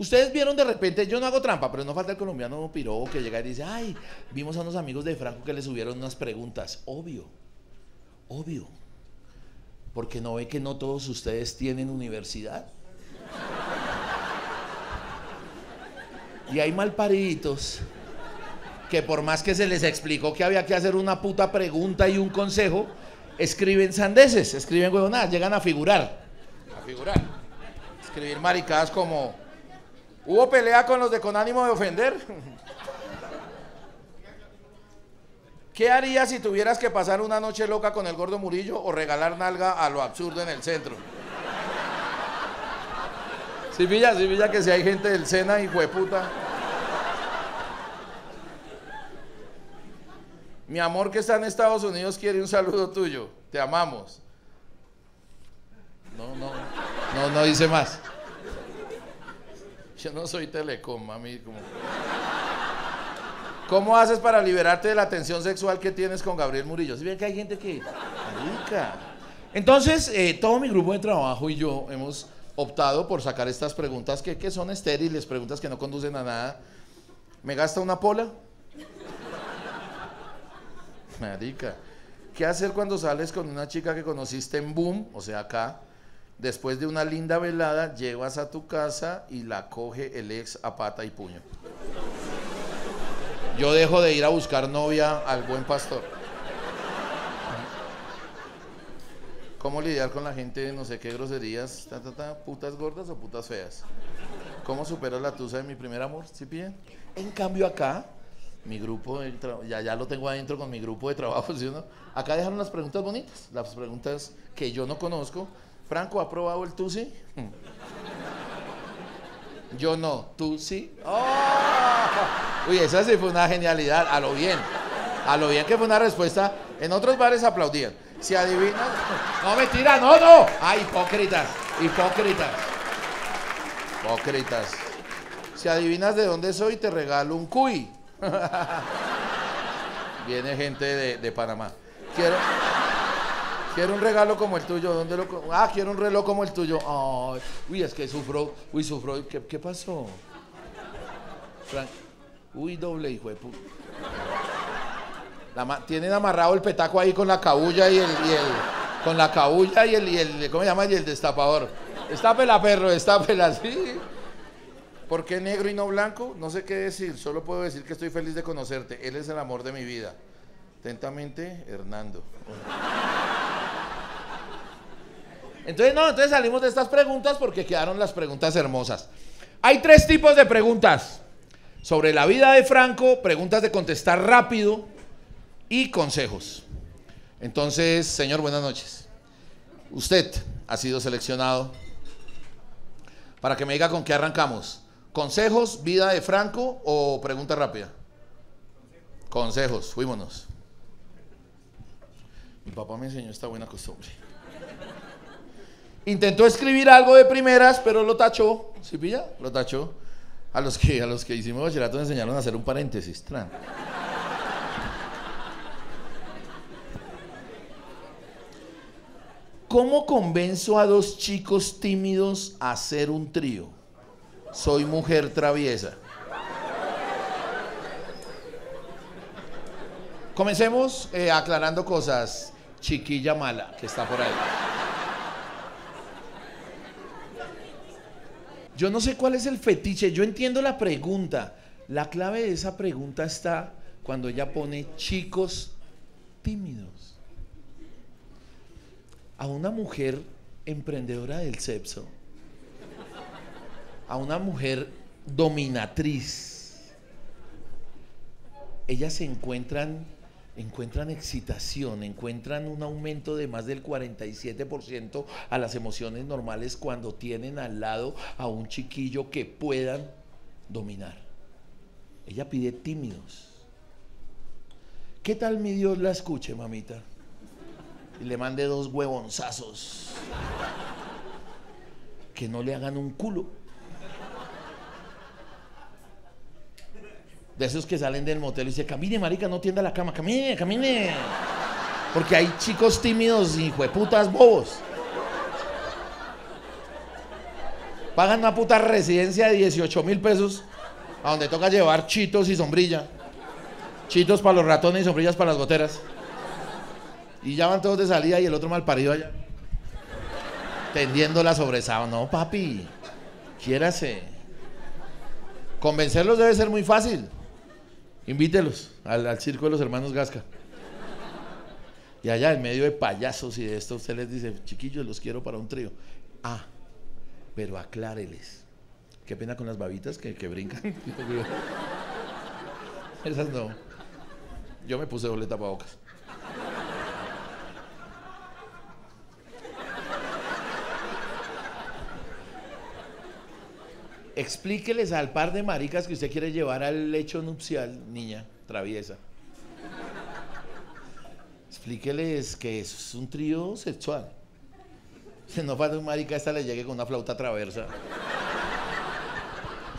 Ustedes vieron de repente, yo no hago trampa, pero no falta el colombiano piro que llega y dice, ay, vimos a unos amigos de Franco que le subieron unas preguntas. Obvio, obvio. Porque no ve que no todos ustedes tienen universidad. Y hay malpariditos que por más que se les explicó que había que hacer una puta pregunta y un consejo, escriben sandeces, escriben huevonadas, llegan a figurar. A figurar. Escribir maricadas como ¿Hubo pelea con los de con ánimo de ofender? ¿Qué harías si tuvieras que pasar una noche loca con el gordo Murillo o regalar nalga a lo absurdo en el centro? Si si pilla que si hay gente del Sena, y puta. Mi amor que está en Estados Unidos quiere un saludo tuyo. Te amamos. No, no, no, no dice más. Yo no soy telecom, mami. Como... ¿Cómo haces para liberarte de la tensión sexual que tienes con Gabriel Murillo? Si bien que hay gente que... Entonces, eh, todo mi grupo de trabajo y yo hemos optado por sacar estas preguntas que, que son estériles, preguntas que no conducen a nada. ¿Me gasta una pola? Marica. ¿Qué hacer cuando sales con una chica que conociste en Boom, o sea, acá, Después de una linda velada, llevas a tu casa y la coge el ex a pata y puño. Yo dejo de ir a buscar novia al buen pastor. ¿Cómo lidiar con la gente de no sé qué groserías? ¿Putas gordas o putas feas? ¿Cómo supero la tusa de mi primer amor? ¿Sí bien? En cambio acá, mi grupo, de ya, ya lo tengo adentro con mi grupo de trabajo, ¿sí no? Acá dejaron las preguntas bonitas, las preguntas que yo no conozco, Franco, ¿ha probado el Tusi? Yo no, ¿tú sí? ¡Oh! Uy, esa sí fue una genialidad, a lo bien. A lo bien que fue una respuesta. En otros bares aplaudían. Si adivinas. No, mentira, no, no. Ah, hipócritas, hipócritas. Hipócritas. Si adivinas de dónde soy, te regalo un cuy. Viene gente de Panamá. Quiero. Quiero un regalo como el tuyo. ¿Dónde lo Ah, quiero un reloj como el tuyo. Ay, uy, es que sufro. Uy, sufro. ¿Qué, pasó? Uy, doble hijo de puta. tienen amarrado el petaco ahí con la cabulla y el, y el con la cabulla y el, y el, ¿cómo se llama? Y el destapador. Estápela, perro, estápela, sí. ¿Por qué negro y no blanco? No sé qué decir, solo puedo decir que estoy feliz de conocerte. Él es el amor de mi vida. Atentamente, Hernando. Entonces, no, entonces salimos de estas preguntas porque quedaron las preguntas hermosas. Hay tres tipos de preguntas. Sobre la vida de Franco, preguntas de contestar rápido y consejos. Entonces, señor, buenas noches. Usted ha sido seleccionado para que me diga con qué arrancamos. ¿Consejos, vida de Franco o pregunta rápida? Consejos, fuímonos. Mi papá me enseñó esta buena costumbre. Intentó escribir algo de primeras, pero lo tachó. ¿Sí pilla? Lo tachó. A los que, a los que hicimos bachillerato nos enseñaron a hacer un paréntesis. ¿Cómo convenzo a dos chicos tímidos a hacer un trío? Soy mujer traviesa. Comencemos eh, aclarando cosas. Chiquilla mala, que está por ahí. Yo no sé cuál es el fetiche, yo entiendo la pregunta. La clave de esa pregunta está cuando ella pone chicos tímidos. A una mujer emprendedora del sexo, a una mujer dominatriz, ellas se encuentran encuentran excitación, encuentran un aumento de más del 47% a las emociones normales cuando tienen al lado a un chiquillo que puedan dominar. Ella pide tímidos. ¿Qué tal mi Dios la escuche, mamita? Y le mande dos huevonzazos. Que no le hagan un culo. De esos que salen del motel y dicen, camine, marica, no tienda la cama, camine, camine. Porque hay chicos tímidos y putas bobos. Pagan una puta residencia de 18 mil pesos a donde toca llevar chitos y sombrilla. Chitos para los ratones y sombrillas para las goteras. Y ya van todos de salida y el otro mal parido allá. Tendiendo la sobresada. No, papi. Quiérase. Convencerlos debe ser muy fácil. Invítelos al, circo de los hermanos Gasca. Y allá en medio de payasos y de esto usted les dice, chiquillos, los quiero para un trío. Ah, pero acláreles. Qué pena con las babitas que, que brincan. Esas no. Yo me puse doble tapabocas. Explíqueles al par de maricas que usted quiere llevar al lecho nupcial, niña traviesa. Explíqueles que es un trío sexual. Si no falta un marica, esta le llegue con una flauta traversa.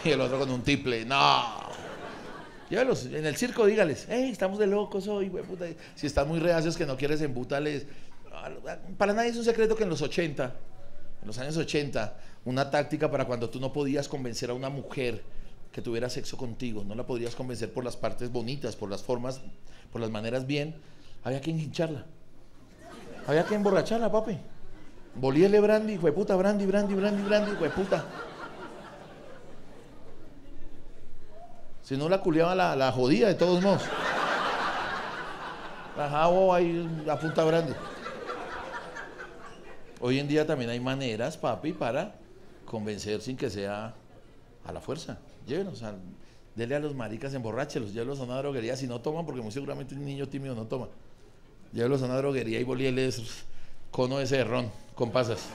Y el otro con un tiple. No. Llévalos en el circo, dígales, hey, estamos de locos hoy, güey. Si están muy reacios que no quieres embútales. Para nadie es un secreto que en los 80, en los años 80, una táctica para cuando tú no podías convencer a una mujer que tuviera sexo contigo, no la podrías convencer por las partes bonitas, por las formas, por las maneras bien, había que hincharla. Había que emborracharla, papi. Bolíele brandy, fue puta, brandy, brandy, brandy, brandy, fue puta. Si no la culiaba la, la jodía de todos modos. La jabo ahí a punta brandy. Hoy en día también hay maneras, papi, para convencer sin que sea a la fuerza. Llévenos, a, dele a los maricas, emborráchelos, llévelos a una droguería si no toman, porque muy seguramente un niño tímido no toma. Llévelos a una droguería y bolieles cono ese de ron con pasas.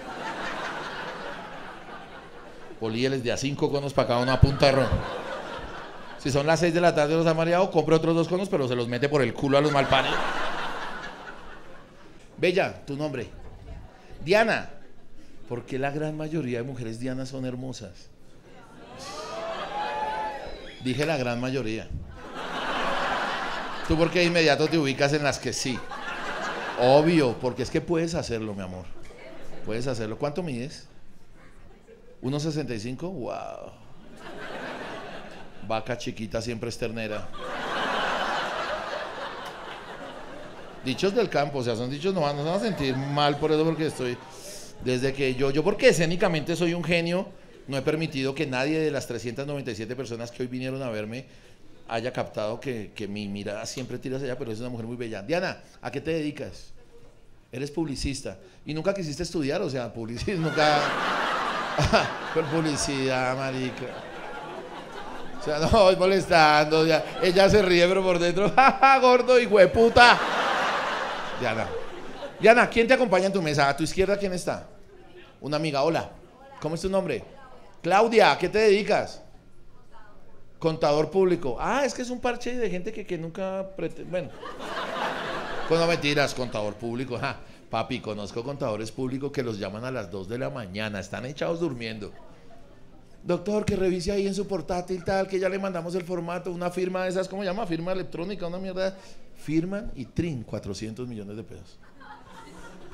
Bolieles de a cinco conos para cada una punta de ron. Si son las seis de la tarde los ha mareado, compre otros dos conos, pero se los mete por el culo a los malpanes. Bella, tu nombre. Diana. Porque la gran mayoría de mujeres Diana son hermosas? Dije la gran mayoría. ¿Tú por qué de inmediato te ubicas en las que sí? Obvio, porque es que puedes hacerlo, mi amor. Puedes hacerlo. ¿Cuánto mides? 1.65. Wow. Vaca chiquita siempre es ternera. Dichos del campo, o sea, son dichos, no, no van a sentir mal por eso porque estoy... Desde que yo, yo porque escénicamente soy un genio, no he permitido que nadie de las 397 personas que hoy vinieron a verme haya captado que, que, mi mirada siempre tira hacia allá, pero es una mujer muy bella. Diana, ¿a qué te dedicas? Eres publicista. Y nunca quisiste estudiar, o sea, publicidad, nunca... Publicidad, marica. O sea, no, voy molestando. Ella se ríe, pero por dentro, jaja, gordo y hueputa. Diana. Diana, ¿quién te acompaña en tu mesa? A tu izquierda, ¿quién está? Una amiga, hola. ¿Cómo es tu nombre? Claudia, ¿a qué te dedicas? Contador público. Ah, es que es un parche de gente que, que nunca... Bueno. Pues no mentiras, contador público. Ja. Papi, conozco contadores públicos que los llaman a las 2 de la mañana. Están echados durmiendo. Doctor, que revise ahí en su portátil tal, que ya le mandamos el formato, una firma de esas, ¿cómo se llama? Firma electrónica, una mierda. Firman y trin, 400 millones de pesos.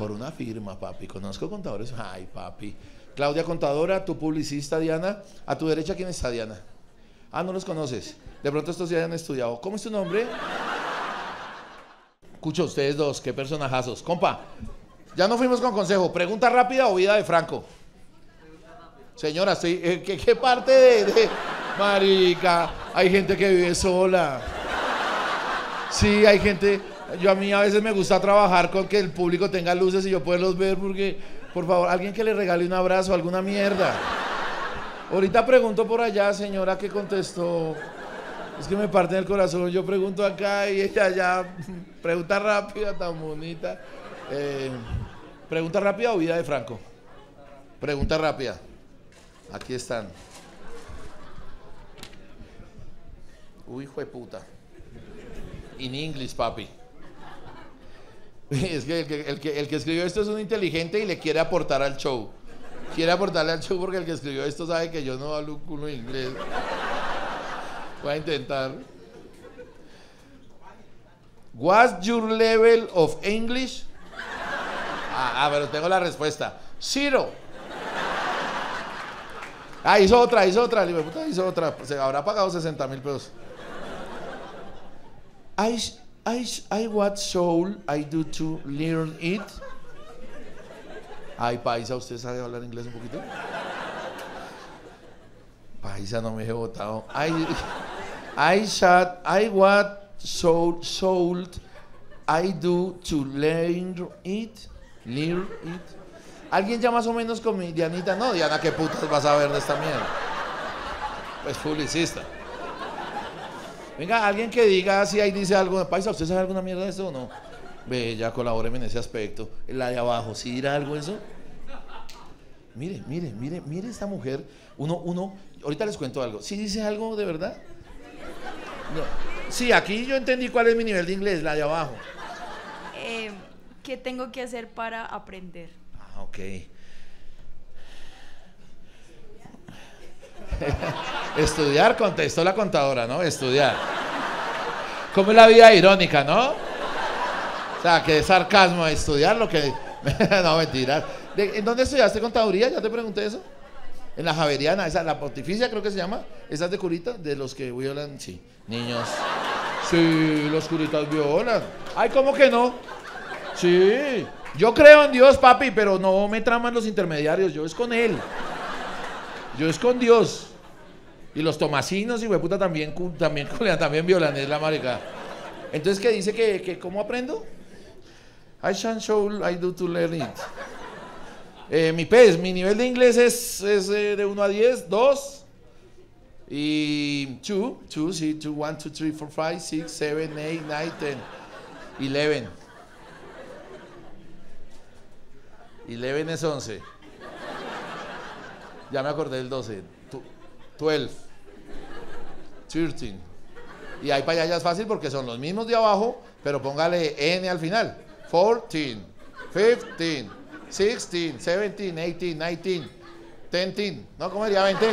Por una firma, papi. Conozco contadores. Ay, papi. Claudia Contadora, tu publicista, Diana. A tu derecha, ¿quién está, Diana? Ah, no los conoces. De pronto estos ya han estudiado. ¿Cómo es tu nombre? Escucho, ustedes dos, qué personajazos. Compa, ya no fuimos con consejo. Pregunta rápida o vida de Franco. Señora, estoy, eh, ¿qué, ¿qué, parte de, Marica, hay gente que vive sola. Sí, hay gente. Yo a mí a veces me gusta trabajar con que el público tenga luces y yo poderlos ver porque, por favor, alguien que le regale un abrazo, alguna mierda. Ahorita pregunto por allá, señora, ¿qué contestó? Es que me parte el corazón. Yo pregunto acá y ella ya. Pregunta rápida, tan bonita. Eh, pregunta rápida o vida de Franco. Pregunta rápida. Aquí están. Uy, hijo de puta. In English, papi. Es que el, que el, que el que escribió esto es un inteligente y le quiere aportar al show. Quiere aportarle al show porque el que escribió esto sabe que yo no hablo un culo inglés. Voy a intentar. What's your level of English? Ah, ah, pero tengo la respuesta. Zero. Ah, hizo otra, hizo otra, hizo otra. Se habrá pagado 60 mil pesos. I, I, I what soul I do to learn it. Ay, paisa, ¿usted sabe hablar inglés un poquito? Paisa, no me he votado. I, I shot, I what soul, soul I do to learn it. Learn it. ¿Alguien ya más o menos con mi Dianita? No, Diana, ¿qué putas vas a ver de esta mierda? Pues publicista. Venga, alguien que diga si ahí dice algo, paisa, ¿usted sabe alguna mierda de eso o no? Ve, ya colabóreme en ese aspecto. La de abajo, ¿sí dirá algo eso? Mire, mire, mire, mire esta mujer. Uno, uno, ahorita les cuento algo. ¿Sí dice algo de verdad? Sí, aquí yo entendí cuál es mi nivel de inglés, la de abajo. Eh, ¿Qué tengo que hacer para aprender? Ah, ok. Estudiar, contestó la contadora, ¿no? Estudiar. ¿Cómo es la vida irónica, no? O sea, que es sarcasmo estudiar lo que... no, mentira. ¿En dónde estudiaste contaduría? Ya te pregunté eso. En la Javeriana, esa, la pontificia creo que se llama. Esas de curita, de los que violan, sí. Niños. Sí, los curitas violan. Ay, ¿cómo que no? Sí. Yo creo en Dios, papi, pero no me traman los intermediarios. Yo es con Él. Yo es con Dios. Y los tomasinos y puta también, también, también violan, es la marica. Entonces, ¿qué dice que, que cómo aprendo? I shall show I do to learn it. Eh, mi pez, mi nivel de inglés es, es eh, de 1 a 10, 2. Y 2, 2, sí, 2, 1, 2, 3, 4, 5, 6, 7, 8, 9, 10, 11. 11 es 11. Ya me acordé del 12. 12. 13. Y ahí para allá ya es fácil porque son los mismos de abajo, pero póngale N al final. 14, 15, 16, 17, 18, 19, 10. ¿No? ¿Cómo sería 20?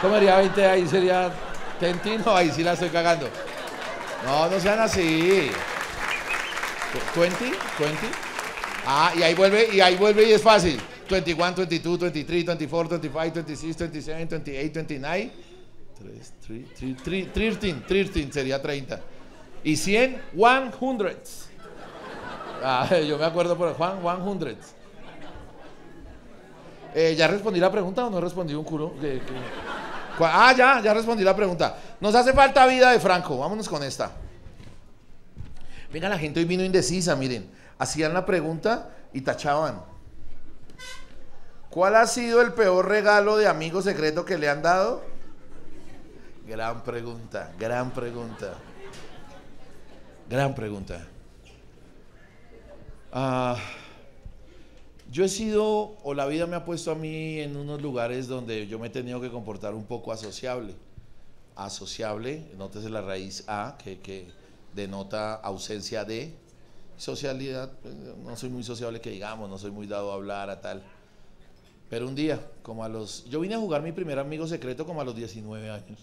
¿Cómo sería 20? Ahí sería 10. No, ahí sí la estoy cagando. No, no sean así. 20, 20. Ah, y ahí vuelve, y ahí vuelve y es fácil. 21, 22, 23, 24, 25, 26, 27, 28, 29. 13, 13 sería 30. Y 100, 100. Ah, yo me acuerdo por Juan, 100. Eh, ¿Ya respondí la pregunta o no respondí un culo? Ah, ya, ya respondí la pregunta. Nos hace falta vida de Franco. Vámonos con esta. Venga, la gente hoy vino indecisa, miren hacían la pregunta y tachaban. ¿Cuál ha sido el peor regalo de amigo secreto que le han dado? Gran pregunta, gran pregunta. Gran pregunta. Ah, yo he sido, o la vida me ha puesto a mí en unos lugares donde yo me he tenido que comportar un poco asociable. Asociable, nótese la raíz A, que, que denota ausencia de, socialidad, no soy muy sociable que digamos, no soy muy dado a hablar, a tal. Pero un día, como a los... Yo vine a jugar mi primer amigo secreto como a los 19 años.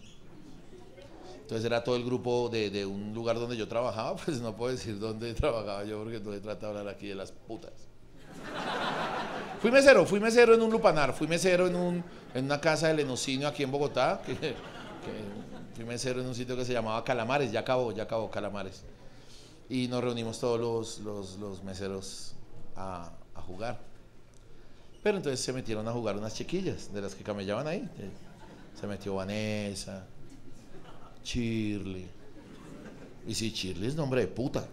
Entonces era todo el grupo de, un lugar donde yo trabajaba, pues no puedo decir dónde trabajaba yo porque no he tratado de hablar aquí de las putas. Fui mesero, fui mesero en un lupanar, fui mesero en, un, en una casa de lenocinio aquí en Bogotá, que, fui mesero en un sitio que se llamaba Calamares, ya acabó, ya acabó Calamares y nos reunimos todos los, meseros a, jugar. Pero entonces se metieron a jugar unas chiquillas de las que camellaban ahí. Se metió Vanessa, Shirley. Y si Shirley es nombre de puta.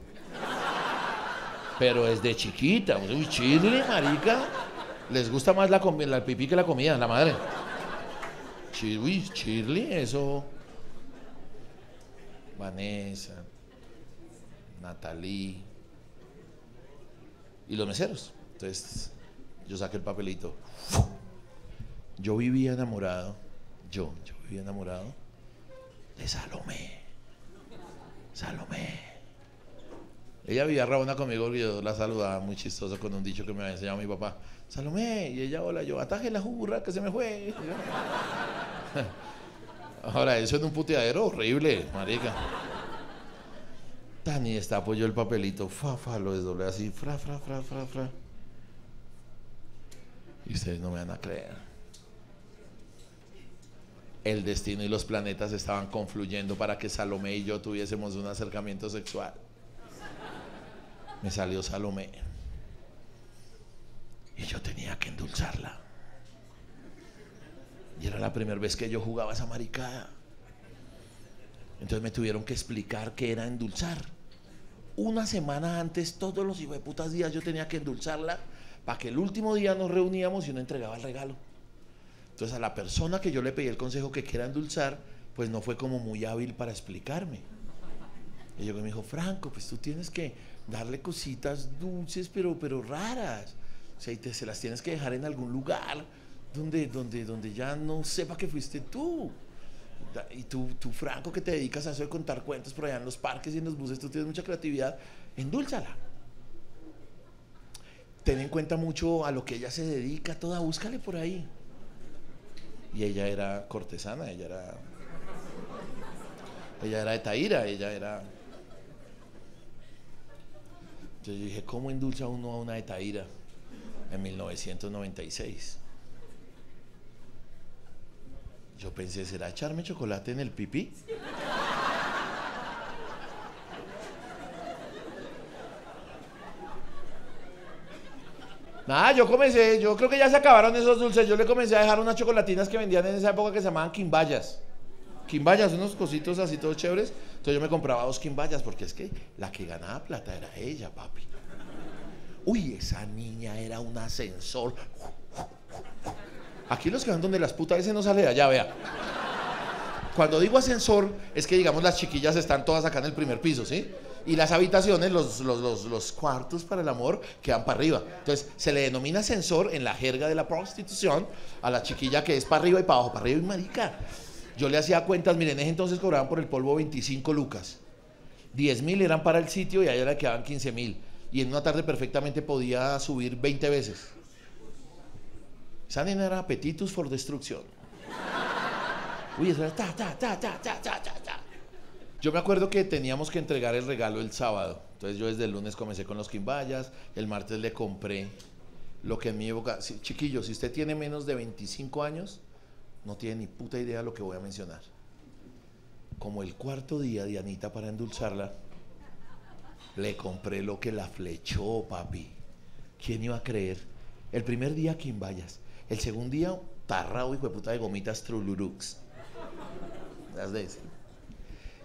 Pero es de chiquita. Uy, Shirley, marica. Les gusta más la, la pipí que la comida, la madre. Uy, Shirley, eso. Vanessa. Natalie y los meseros. Entonces yo saqué el papelito. Yo vivía enamorado, yo, yo vivía enamorado de Salomé. Salomé. Ella vivía rabona conmigo y yo la saludaba muy chistoso con un dicho que me había enseñado mi papá. Salomé, y ella, hola, yo, ataje la jurra que se me fue. Ahora, eso es un puteadero horrible, marica. Tan y está apoyó el papelito, fa, lo desdoblé así, fra, fra, fra, fra, fra. Y ustedes no me van a creer. el destino y los planetas estaban confluyendo para que Salomé y yo tuviésemos un acercamiento sexual. Me salió Salomé. Y yo tenía que endulzarla. Y era la primera vez que yo jugaba esa maricada. Entonces me tuvieron que explicar qué era endulzar. Una semana antes, todos los putas días, yo tenía que endulzarla para que el último día nos reuníamos y uno entregaba el regalo. Entonces a la persona que yo le pedí el consejo que quiera endulzar, pues no fue como muy hábil para explicarme. Y yo me dijo, Franco, pues tú tienes que darle cositas dulces, pero, pero raras. O sea, y te, se las tienes que dejar en algún lugar donde, donde, donde ya no sepa que fuiste tú. Y tú, tú, Franco, que te dedicas a eso de contar cuentos por allá en los parques y en los buses, tú tienes mucha creatividad, endúlzala. Ten en cuenta mucho a lo que ella se dedica, toda, búscale por ahí. Y ella era cortesana, ella era. Ella era de Taíra, ella era. Yo dije, ¿cómo endulza uno a una de Taíra en 1996? Yo pensé, ¿será echarme chocolate en el pipí? Nada, yo comencé, yo creo que ya se acabaron esos dulces. Yo le comencé a dejar unas chocolatinas que vendían en esa época que se llamaban quimbayas. Quimbayas, unos cositos así todos chéveres. Entonces yo me compraba dos quimbayas porque es que la que ganaba plata era ella, papi. Uy, esa niña era un ascensor. Aquí los que van donde las putas ese no sale de allá, vea. Cuando digo ascensor, es que digamos las chiquillas están todas acá en el primer piso, ¿sí? Y las habitaciones, los, los, los, cuartos para el amor, quedan para arriba. Entonces, se le denomina ascensor en la jerga de la prostitución a la chiquilla que es para arriba y para abajo, para arriba y marica. Yo le hacía cuentas, miren, ese entonces cobraban por el polvo 25 lucas. 10 mil eran para el sitio y allá le quedaban 15 mil. Y en una tarde perfectamente podía subir 20 veces. Esa nena era apetitus for destrucción. Uy, eso era ta, ta, ta, ta, ta, ta, ta. Yo me acuerdo que teníamos que entregar el regalo el sábado. Entonces yo desde el lunes comencé con los quimbayas, el martes le compré lo que en mi época... chiquillo, si usted tiene menos de 25 años, no tiene ni puta idea de lo que voy a mencionar. Como el cuarto día de Anita para endulzarla, le compré lo que la flechó, papi. ¿Quién iba a creer? El primer día quimbayas, el segundo día, tarrao, hijo de puta de gomitas Trulurux. Las de ese.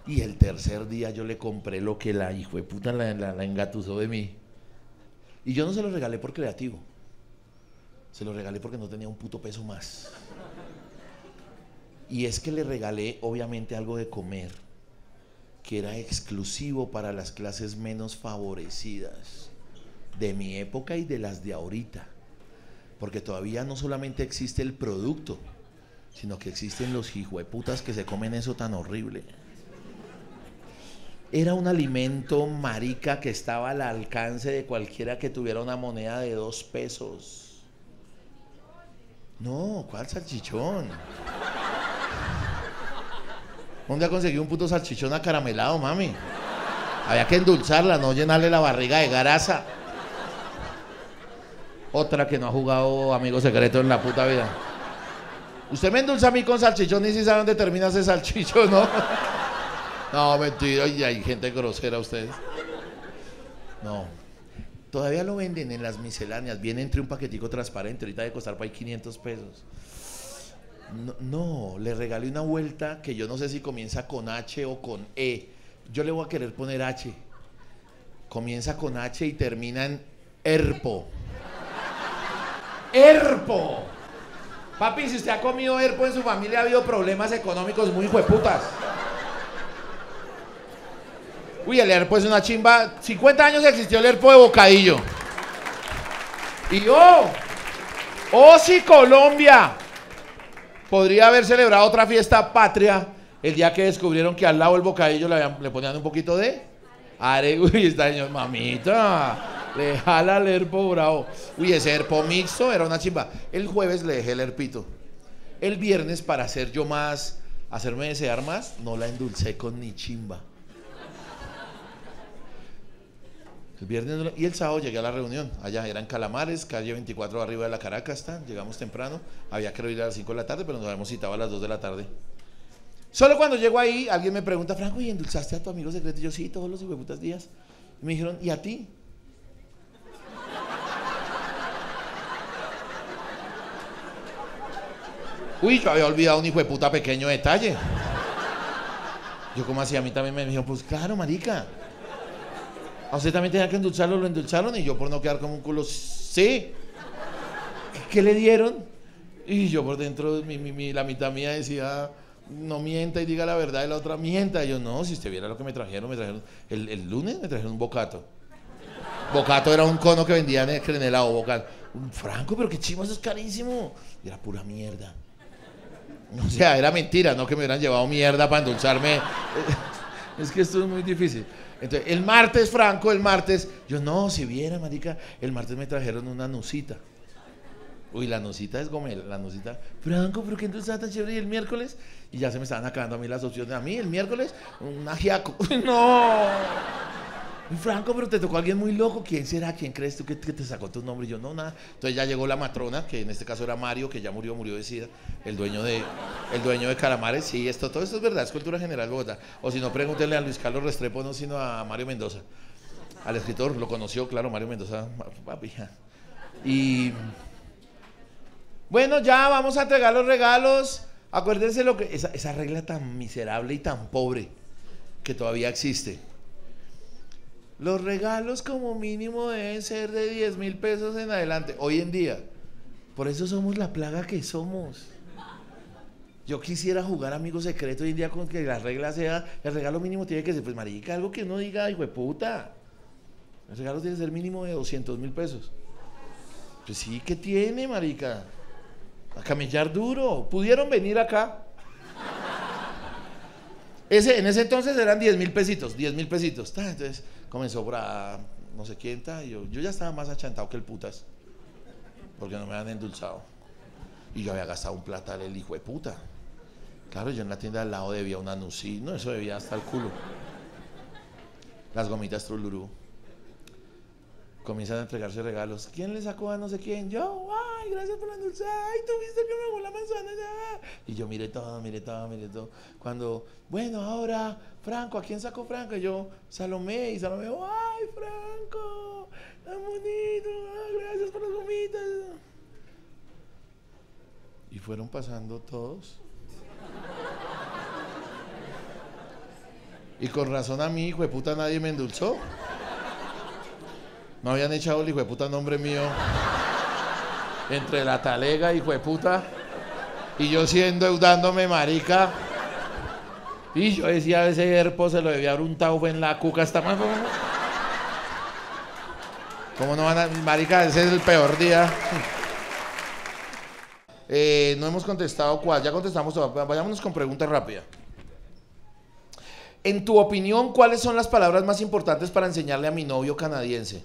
Y el tercer día yo le compré lo que la hijo de puta la, la, engatusó de mí. Y yo no se lo regalé por creativo. Se lo regalé porque no tenía un puto peso más. Y es que le regalé, obviamente, algo de comer que era exclusivo para las clases menos favorecidas de mi época y de las de ahorita. Porque todavía no solamente existe el producto, sino que existen los hijueputas que se comen eso tan horrible. Era un alimento marica que estaba al alcance de cualquiera que tuviera una moneda de dos pesos. No, ¿cuál salchichón? ¿Dónde conseguí un puto salchichón acaramelado, mami? Había que endulzarla, no llenarle la barriga de grasa. Otra que no ha jugado amigo secreto en la puta vida. Usted me endulza a mí con salchichón y si sabe dónde termina ese salchichón, ¿no? No, mentira, y hay gente grosera ustedes. No. Todavía lo venden en las misceláneas. Viene entre un paquetico transparente. Ahorita debe costar para ahí 500 pesos. No, le regalé una vuelta que yo no sé si comienza con H o con E. Yo le voy a querer poner H. Comienza con H y termina en ERPO. Herpo. Papi, si usted ha comido herpo en su familia, ha habido problemas económicos muy hueputas. Uy, el herpo es una chimba. 50 años existió el herpo de bocadillo. Y oh, oh, si Colombia podría haber celebrado otra fiesta patria el día que descubrieron que al lado del bocadillo le, le ponían un poquito de are. Uy, está señor, mamita. Le jala el herpo bravo. Uy, ese herpo mixto era una chimba. El jueves le dejé el herpito. El viernes, para hacer yo más, hacerme desear más, no la endulcé con ni chimba. El viernes y el sábado llegué a la reunión. Allá eran Calamares, calle 24 arriba de la Caracas. Llegamos temprano. Había que ir a las 5 de la tarde, pero nos habíamos citado a las 2 de la tarde. Solo cuando llego ahí, alguien me pregunta, Franco, ¿y endulzaste a tu amigo secreto? Yo, sí, todos los putas días. Y me dijeron, ¿y a ti? Uy, yo había olvidado un hijo de puta pequeño detalle. Yo, como así? A mí también me dijeron, pues claro, marica. A usted también tenía que endulzarlo, lo endulzaron y yo por no quedar como un culo, sí. ¿Qué, le dieron? Y yo por dentro, la mitad mía decía, no mienta y diga la verdad, y la otra mienta. Y yo, no, si usted viera lo que me trajeron, me trajeron, el, lunes me trajeron un bocato. Bocato era un cono que vendían en el helado, bocato. Franco, pero qué chivo, eso es carísimo. Y era pura mierda. O sea, era mentira, no que me hubieran llevado mierda para endulzarme. Es que esto es muy difícil. Entonces, el martes, Franco, el martes, yo no, si viera, marica, el martes me trajeron una nucita. Uy, la nucita es gomel, la nucita. Franco, ¿pero qué entonces tan chévere? Y el miércoles, y ya se me estaban acabando a mí las opciones. A mí, el miércoles, un ajiaco. no. Franco, pero te tocó alguien muy loco. ¿Quién será? ¿Quién crees tú que, te sacó tu nombre? Y yo, no, nada. Entonces ya llegó la matrona, que en este caso era Mario, que ya murió, murió de SIDA, el dueño de, el dueño de Calamares. Sí, esto, todo esto es verdad, es cultura general Bogotá. O si no, pregúntenle a Luis Carlos Restrepo, no, sino a Mario Mendoza. Al escritor, lo conoció, claro, Mario Mendoza. Y. Bueno, ya vamos a entregar los regalos. Acuérdense lo que. Esa, esa regla tan miserable y tan pobre que todavía existe los regalos como mínimo deben ser de 10 mil pesos en adelante, hoy en día. Por eso somos la plaga que somos. Yo quisiera jugar amigo secreto hoy en día con que la regla sea, el regalo mínimo tiene que ser, pues marica, algo que uno diga, hijo de puta. El regalo tiene que ser mínimo de 200 mil pesos. Pues sí, ¿qué tiene, marica? A camellar duro. Pudieron venir acá. Ese, en ese entonces eran 10 mil pesitos, 10 mil pesitos. Entonces, comenzó por no sé quién está, yo, yo ya estaba más achantado que el putas, porque no me han endulzado. Y yo había gastado un plata el hijo de puta. Claro, yo en la tienda al lado debía una Nusi, no, eso debía hasta el culo. Las gomitas Trulurú comienzan a entregarse regalos. ¿Quién le sacó a no sé quién? Yo, ay, gracias por la dulce. Ay, tú viste que me la manzana ya. Y yo miré todo, miré todo, miré todo. Cuando, bueno, ahora, Franco, ¿a quién sacó Franco? Y yo, Salomé, y Salomé, ay, Franco, tan bonito, gracias por las gomitas. Y fueron pasando todos. Y con razón a mi hijo de puta nadie me endulzó. No habían echado el hijo de puta nombre mío entre la talega, hijo de puta, y yo siendo endeudándome, marica. Y yo decía, ese herpo se lo debía haber untado en la cuca esta más. ¿Cómo no van a.? Marica, ese es el peor día. Eh, no hemos contestado cuál, ya contestamos, vayámonos con preguntas rápidas. En tu opinión, ¿cuáles son las palabras más importantes para enseñarle a mi novio canadiense?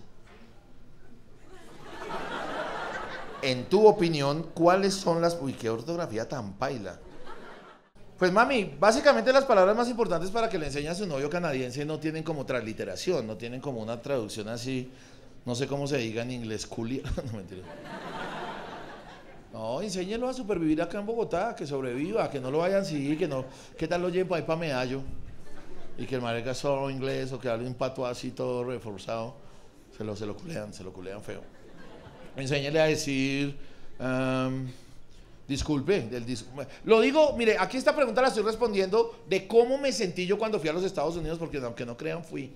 en tu opinión, ¿cuáles son las... Uy, qué ortografía tan paila. Pues mami, básicamente las palabras más importantes para que le enseñe a su novio canadiense no tienen como transliteración, no tienen como una traducción así, no sé cómo se diga en inglés, culia. no mentira. No, enséñelo a supervivir acá en Bogotá, que sobreviva, que no lo vayan así, que no, ¿qué tal lo lleven ahí para Medallo? Y que el marica solo inglés o que hable un pato así todo reforzado, se lo, se lo culean, se lo culean feo enséñale a decir, disculpe, lo digo, mire, aquí esta pregunta la estoy respondiendo de cómo me sentí yo cuando fui a los Estados Unidos, porque aunque no crean, fui.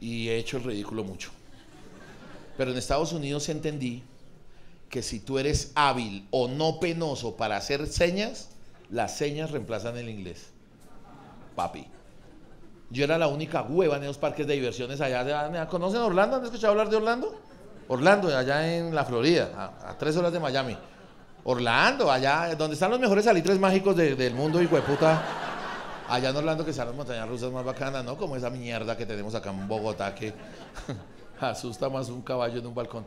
Y he hecho el ridículo mucho. Pero en Estados Unidos entendí que si tú eres hábil o no penoso para hacer señas, las señas reemplazan el inglés. Papi. Yo era la única hueva en esos parques de diversiones allá. ¿Conocen Orlando? ¿Han escuchado hablar de Orlando? Orlando, allá en la Florida, a, tres horas de Miami. Orlando, allá donde están los mejores salitres mágicos del mundo, hijo de puta. Allá en Orlando que están las montañas rusas más bacanas, ¿no? Como esa mierda que tenemos acá en Bogotá que asusta más un caballo en un balcón.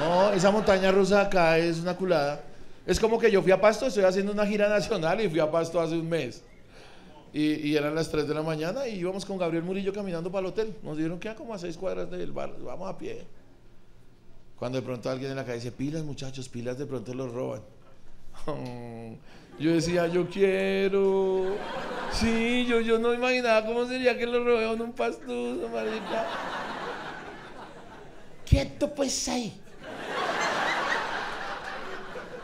No, esa montaña rusa acá es una culada. Es como que yo fui a Pasto, estoy haciendo una gira nacional y fui a Pasto hace un mes. Y, eran las 3 de la mañana y íbamos con Gabriel Murillo caminando para el hotel. Nos dijeron que a como a 6 cuadras del bar, vamos a pie. Cuando de pronto alguien en la calle dice, pilas muchachos, pilas de pronto los roban. Yo decía, yo quiero. Sí, yo, yo no imaginaba cómo sería que lo rodeo en un pastuso, marica. Quieto pues ahí.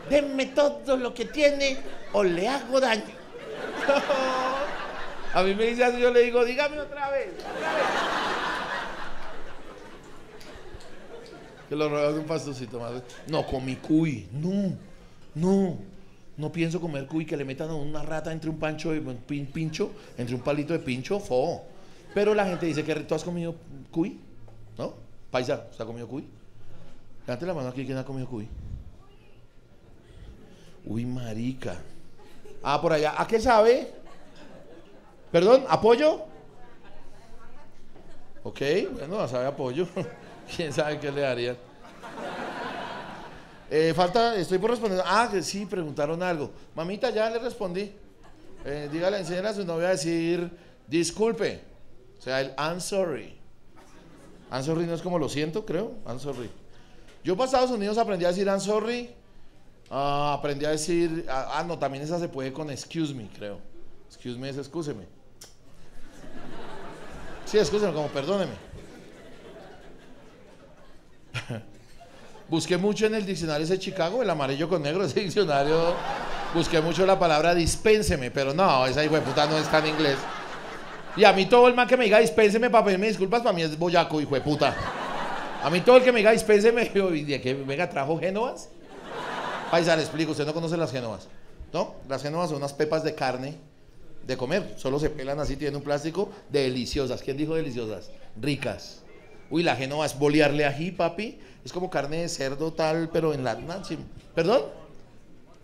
Denme todo lo que tiene o le hago daño. A mí me dice así, yo le digo, dígame otra vez. Otra vez. Que lo rodeo de un pastucito, madre. No, comí cuy. No, no. No pienso comer cuy, que le metan una rata entre un pancho y un pin- pincho, entre un palito de pincho, fo. Pero la gente dice que tú has comido cuy, ¿no? Paisa, ¿usted ha comido cuy? Levante la mano aquí, ¿quién ha comido cuy? Uy, marica. Ah, por allá. ¿A qué sabe? ¿Perdón? ¿Apoyo? Ok, bueno, sabe apoyo. ¿Quién sabe qué le darían? Eh, falta, estoy por responder. Ah, que sí, preguntaron algo. Mamita, ya le respondí. Eh, dígale, enséñale a su novia a decir disculpe. O sea, el I'm sorry. I'm sorry no es como lo siento, creo. I'm sorry. Yo para Estados Unidos aprendí a decir I'm sorry. Ah, aprendí a decir. Ah, ah, no, también esa se puede con excuse me, creo. Excuse me es excúseme. Sí, excúseme, como perdóneme. Busqué mucho en el diccionario ese Chicago, el amarillo con negro, ese diccionario. Busqué mucho la palabra dispénseme, pero no, esa hijo de puta no está en inglés. Y a mí todo el man que me diga dispénseme para pedirme disculpas, para mí es boyaco, hijo de puta. A mí todo el que me diga dispénseme, yo, ¿y de qué venga trajo génovas? Paisa, le explico, usted no conoce las génovas. ¿No? Las génovas son unas pepas de carne de comer. Solo se pelan así, tienen un plástico. Deliciosas. ¿Quién dijo deliciosas? Ricas. Uy, la génova es bolearle ají, papi. Es como carne de cerdo tal, pero en la... ¿Perdón?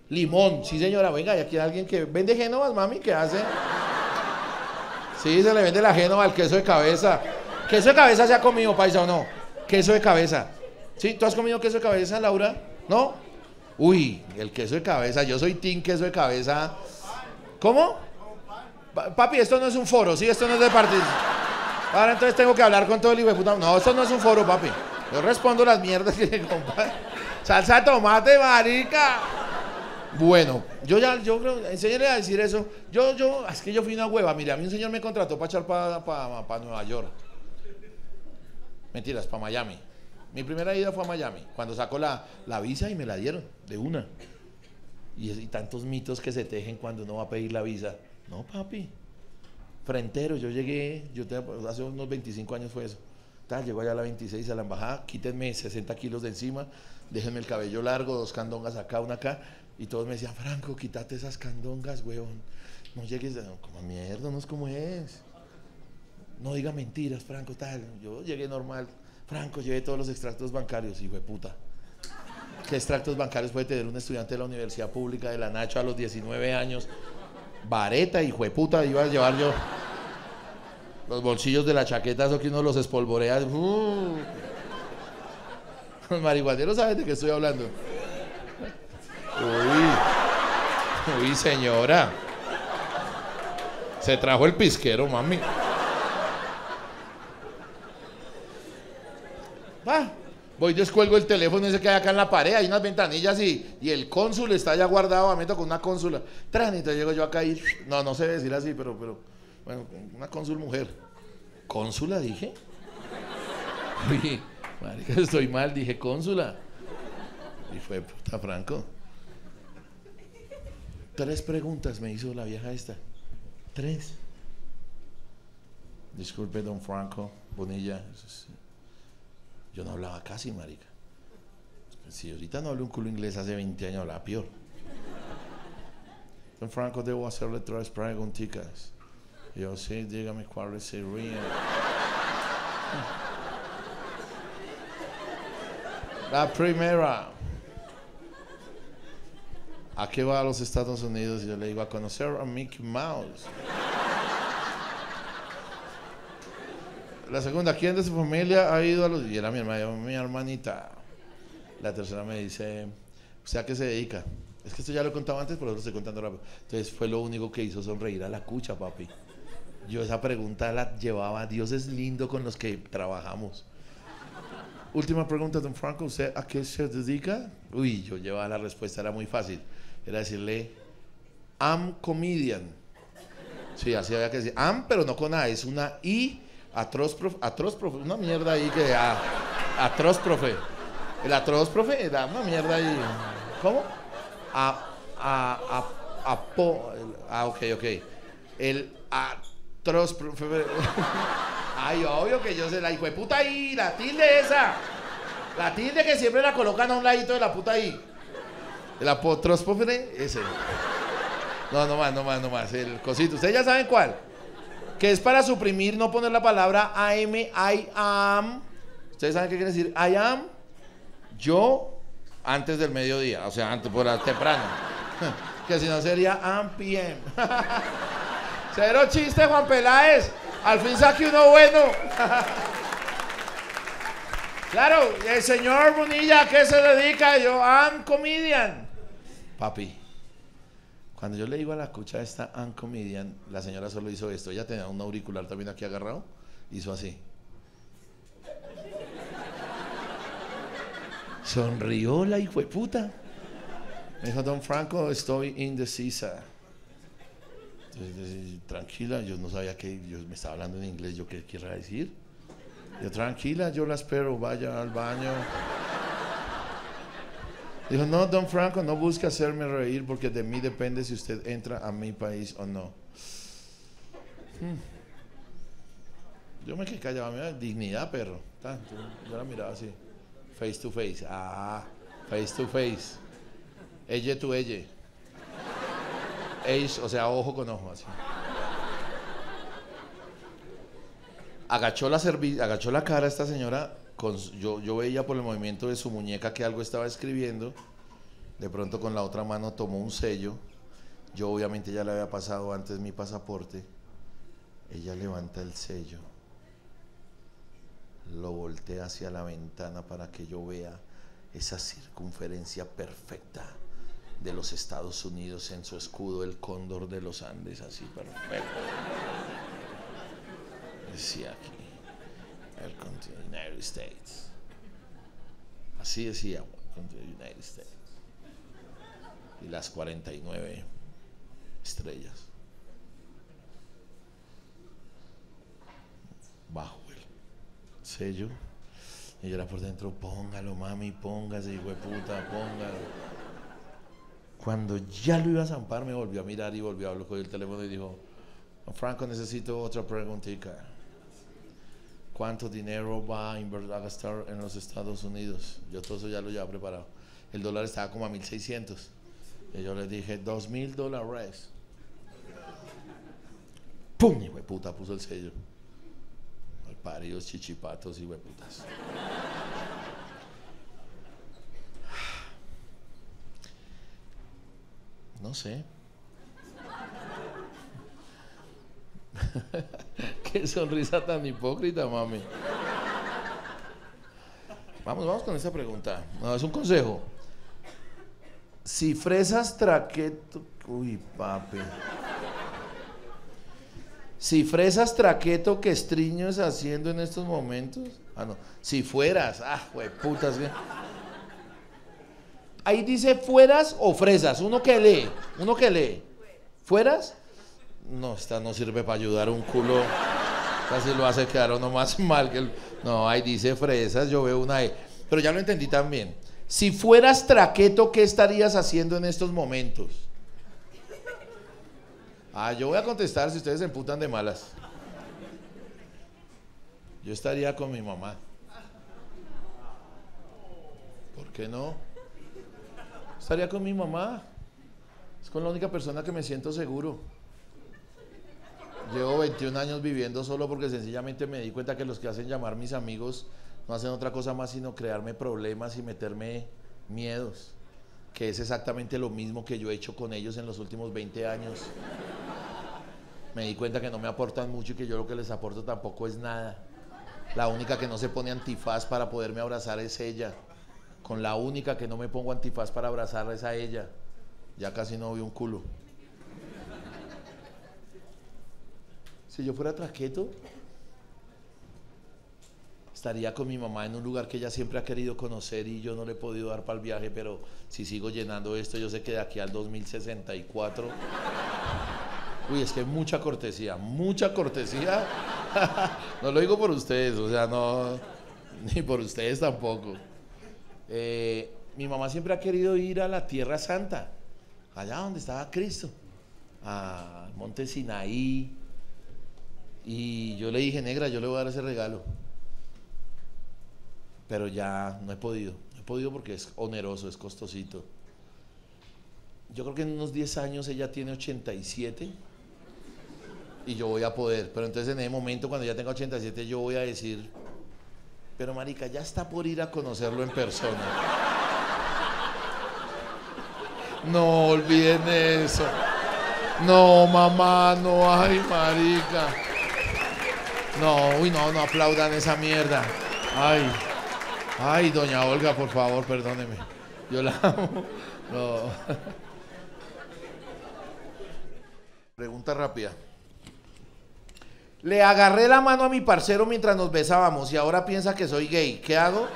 Limón. Sí, señora. Venga, y aquí hay alguien que vende génovas, mami. ¿Qué hace? Sí, se le vende la génova al queso de cabeza. ¿Queso de cabeza se ha comido, paisa, o no? Queso de cabeza. ¿Sí? ¿Tú has comido queso de cabeza, Laura? ¿No? Uy, el queso de cabeza. Yo soy team queso de cabeza. ¿Cómo? Pa- Papi, esto no es un foro, ¿sí? Esto no es de partido. Ahora entonces tengo que hablar con todo el hijo de puta. No, esto no es un foro, papi. Yo respondo las mierdas que compa. Salsa de tomate, marica. Bueno, yo ya, yo creo, enséñale a decir eso. Yo, yo, es que yo fui una hueva. Mire, a mí un señor me contrató para echar para Nueva York. Mentiras, para Miami. Mi primera ida fue a Miami, cuando sacó la, la visa y me la dieron, de una. Y, y tantos mitos que se tejen cuando uno va a pedir la visa. No, papi. Frentero, yo llegué, yo te- hace unos 25 años fue eso. Tal, llegó allá a la 26 a la embajada, quítenme 60 kilos de encima, déjenme el cabello largo, dos candongas acá, una acá. Y todos me decían, Franco, quítate esas candongas, weón. No llegues, como mierda, no es como es. No diga mentiras, Franco, tal. Yo llegué normal. Franco, llevé todos los extractos bancarios, hijo de puta. ¿Qué extractos bancarios puede tener un estudiante de la Universidad Pública de la Nacho a los 19 años? Vareta, hijo de puta, iba a llevar yo. Los bolsillos de la chaqueta, eso que uno los espolvorea. Uh. Los marihuaneros saben de qué estoy hablando. Uy, uy, señora. Se trajo el pisquero, mami. Va, voy, descuelgo el teléfono ese que hay acá en la pared, hay unas ventanillas y, y el cónsul está allá guardado, me meto con una cónsula. Entonces llego yo acá y, no, no sé decir así, pero, pero, bueno, una cónsul mujer. ¿Cónsula dije? Uy, marica, estoy mal, dije cónsula. Y fue puta Franco. Tres preguntas me hizo la vieja esta. Tres. Disculpe, don Franco Bonilla. Yo no hablaba casi, marica. Si ahorita no hablo un culo inglés, hace 20 años hablaba peor. Don Franco, debo hacerle tres preguntitas. Yo sí, dígame cuáles serían. La primera. ¿A qué va a los Estados Unidos? Yo le digo a conocer a Mickey Mouse. La segunda, ¿quién de su familia ha ido a los... Y era mi hermana, mi hermanita. La tercera me dice, ¿usted a qué se dedica? Es que esto ya lo he contado antes, pero lo estoy contando rápido. Entonces fue lo único que hizo sonreír a la cucha, papi. Yo esa pregunta la llevaba, Dios es lindo con los que trabajamos. Última pregunta, don Franco, ¿usted a qué se dedica? Uy, yo llevaba la respuesta, era muy fácil. era decirle, am comedian. Sí, así había que decir, am, pero no con A, es una I, atroz, profe, atroz, profe, una mierda ahí que, a, atroz, profe. El atroz, profe, era una mierda ahí. ¿Cómo? A, a, a, a, po, ah, ok, ok. El atroz, profe. Ay, obvio que yo sé, la hijo de puta ahí, la tilde esa. La tilde que siempre la colocan a un ladito de la puta ahí. El apóstrofe, ese. No, no más, no más, no más. El cosito. Ustedes ya saben cuál. Que es para suprimir, no poner la palabra am, I am. Ustedes saben qué quiere decir I am. Yo antes del mediodía, o sea, antes por la temprano. Que si no sería am PM. Cero chiste, Juan Peláez. Al fin saque uno bueno. Claro, el señor Bonilla, ¿a qué se dedica? Yo, am comedian. Papi, cuando yo le iba a la cucha esta am comedian, la señora solo hizo esto. Ella tenía un auricular también aquí agarrado. Hizo así. Sonrió la hijo de puta. Me dijo, don Franco, estoy indecisa. Entonces, tranquila, yo no sabía que yo me estaba hablando en inglés, yo qué querría decir. Yo, tranquila, yo la espero, vaya al baño. Dijo, no, don Franco, no busque hacerme reír porque de mí depende si usted entra a mi país o no. Hmm. Yo me quedé callado, mira, dignidad, perro. Yo la miraba así, face to face. Ah, face to face. Elle to elle. Age, o sea, ojo con ojo, así. agachó la, agachó la cara esta señora, yo, yo veía por el movimiento de su muñeca que algo estaba escribiendo, de pronto con la otra mano tomó un sello, yo obviamente ya le había pasado antes mi pasaporte, ella levanta el sello, lo voltea hacia la ventana para que yo vea esa circunferencia perfecta de los Estados Unidos en su escudo, el cóndor de los Andes, así perfecto. Decía aquí, el United States. Así decía, United States. Y las 49 estrellas. Bajo el sello. Y yo era por dentro, póngalo, mami, póngase, hijo de puta, póngalo. Cuando ya lo iba a zampar, me volvió a mirar y volvió a hablar con el teléfono y dijo, Franco, necesito otra preguntita. ¿Cuánto dinero va a, a gastar en los Estados Unidos? Yo todo eso ya lo llevaba preparado. El dólar estaba como a 1600. Y yo le dije, 2000 dólares. ¡Pum! Y puta puso el sello. Paridos, chichipatos y putas. No sé. Qué sonrisa tan hipócrita, mami. Vamos, vamos con esa pregunta. No, es un consejo. Si fresas traqueto. Uy, papi. Si fresas traqueto que estriños haciendo en estos momentos. Ah, no. Si fueras. Ah, güey, putas. Ahí dice fueras o fresas. Uno que lee. Uno que lee. ¿Fueras? No, esta no sirve para ayudar un culo. Casi lo hace quedar uno más mal que el... No, ahí dice fresas, yo veo una E. Pero ya lo entendí también. Si fueras traqueto, ¿qué estarías haciendo en estos momentos? Ah, yo voy a contestar si ustedes se emputan de malas. Yo estaría con mi mamá. ¿Por qué no? Estaría con mi mamá. Es con la única persona que me siento seguro. Llevo 21 años viviendo solo porque sencillamente me di cuenta que los que hacen llamar mis amigos no hacen otra cosa más sino crearme problemas y meterme miedos, que es exactamente lo mismo que yo he hecho con ellos en los últimos 20 años. Me di cuenta que no me aportan mucho y que yo lo que les aporto tampoco es nada. La única que no se pone antifaz para poderme abrazar es ella. Con la única que no me pongo antifaz para abrazar es a ella. Ya casi no vi un culo. Si yo fuera traqueto, estaría con mi mamá en un lugar que ella siempre ha querido conocer y yo no le he podido dar para el viaje, pero si sigo llenando esto, yo sé que de aquí al 2064... Uy, es que mucha cortesía, mucha cortesía. no lo digo por ustedes, o sea, no, ni por ustedes tampoco. Eh, mi mamá siempre ha querido ir a la Tierra Santa, allá donde estaba Cristo, a Monte Sinaí. Y yo le dije, negra, yo le voy a dar ese regalo. Pero ya no he podido. No he podido porque es oneroso, es costosito. Yo creo que en unos 10 años ella tiene 87 y yo voy a poder. Pero entonces en ese momento, cuando ya tenga 87, yo voy a decir, pero marica, ya está por ir a conocerlo en persona. No olviden eso. No, mamá, no, ay, marica. No, uy, no, no aplaudan esa mierda. Ay, ay, doña Olga, por favor, perdóneme. Yo la amo. No. Pregunta rápida. Le agarré la mano a mi parcero mientras nos besábamos y ahora piensa que soy gay. ¿Qué hago?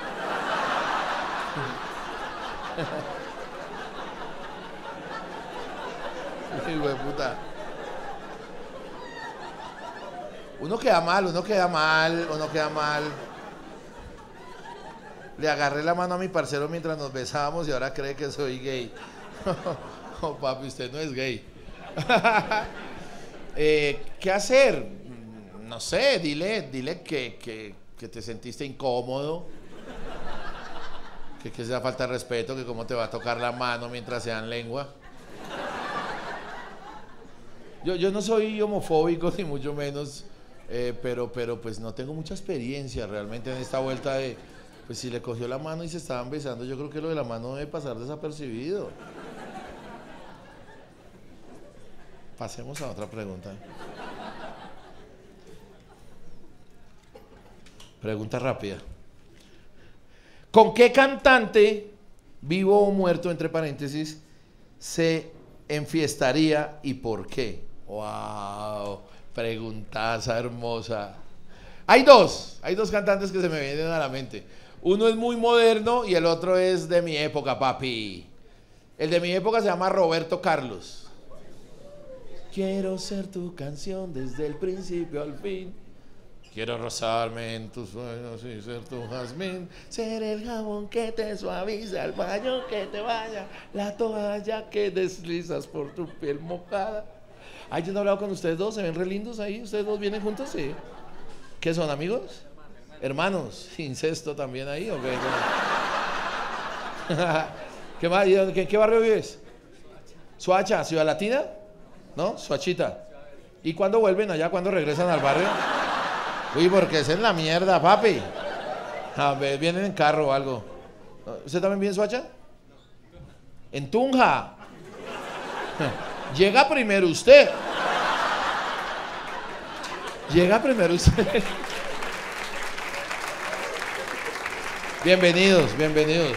Hijo de puta. Uno queda mal, uno queda mal, uno queda mal. Le agarré la mano a mi parcero mientras nos besábamos y ahora cree que soy gay. oh, papi, usted no es gay. Eh, ¿Qué hacer? No sé, dile, dile que, que, te sentiste incómodo. Que, que sea falta de respeto, que cómo te va a tocar la mano mientras sean lengua. Yo, yo no soy homofóbico, ni mucho menos, eh, pero, pero pues no tengo mucha experiencia realmente en esta vuelta de, pues si le cogió la mano y se estaban besando, yo creo que lo de la mano debe pasar desapercibido. Pasemos a otra pregunta. Pregunta rápida. ¿Con qué cantante, vivo o muerto, entre paréntesis, se enfiestaría y por qué? ¡Wow! Preguntaza hermosa. Hay dos, hay dos cantantes que se me vienen a la mente. Uno es muy moderno y el otro es de mi época, papi. El de mi época se llama Roberto Carlos. Quiero ser tu canción desde el principio al fin. Quiero rozarme en tus sueños y ser tu jazmín. Ser el jabón que te suaviza, el baño que te vaya, la toalla que deslizas por tu piel mojada. Ay, yo no he hablado con ustedes dos, se ven re lindos ahí. ¿Ustedes dos vienen juntos? Sí. ¿Qué son, amigos? Hermanos. Incesto también ahí, ¿o qué? ¿Qué más? ¿En qué barrio vives? Suacha, Ciudad Latina. ¿No? Suachita. ¿Y cuándo vuelven allá? ¿Cuándo regresan al barrio? Uy, porque es en la mierda, papi. A ver, vienen en carro o algo. ¿Usted también viene en Suacha? En Tunja. Llega primero usted. Llega primero usted. Bienvenidos, bienvenidos.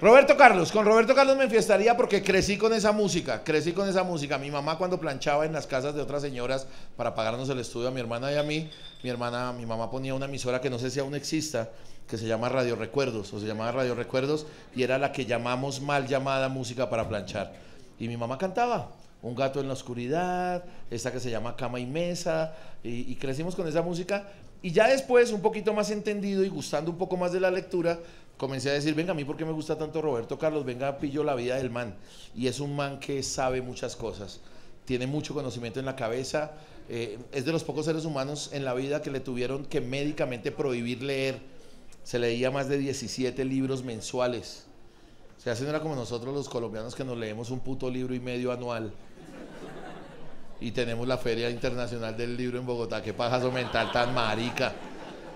Roberto Carlos, con Roberto Carlos me enfiestaría porque crecí con esa música, crecí con esa música. Mi mamá cuando planchaba en las casas de otras señoras para pagarnos el estudio a mi hermana y a mí, mi hermana, mi mamá ponía una emisora que no sé si aún exista, que se llama Radio Recuerdos, o se llamaba Radio Recuerdos, y era la que llamamos mal llamada música para planchar. Y mi mamá cantaba, Un gato en la oscuridad, esta que se llama Cama y Mesa, y, crecimos con esa música. Y ya después, un poquito más entendido y gustando un poco más de la lectura, comencé a decir, venga, a mí por qué me gusta tanto Roberto Carlos, venga, pillo la vida del man. Y es un man que sabe muchas cosas, tiene mucho conocimiento en la cabeza, eh, es de los pocos seres humanos en la vida que le tuvieron que médicamente prohibir leer. Se leía más de 17 libros mensuales. Sea, así no era como nosotros los colombianos que nos leemos un puto libro y medio anual. Y tenemos la Feria Internacional del Libro en Bogotá. Qué pajazo mental tan marica.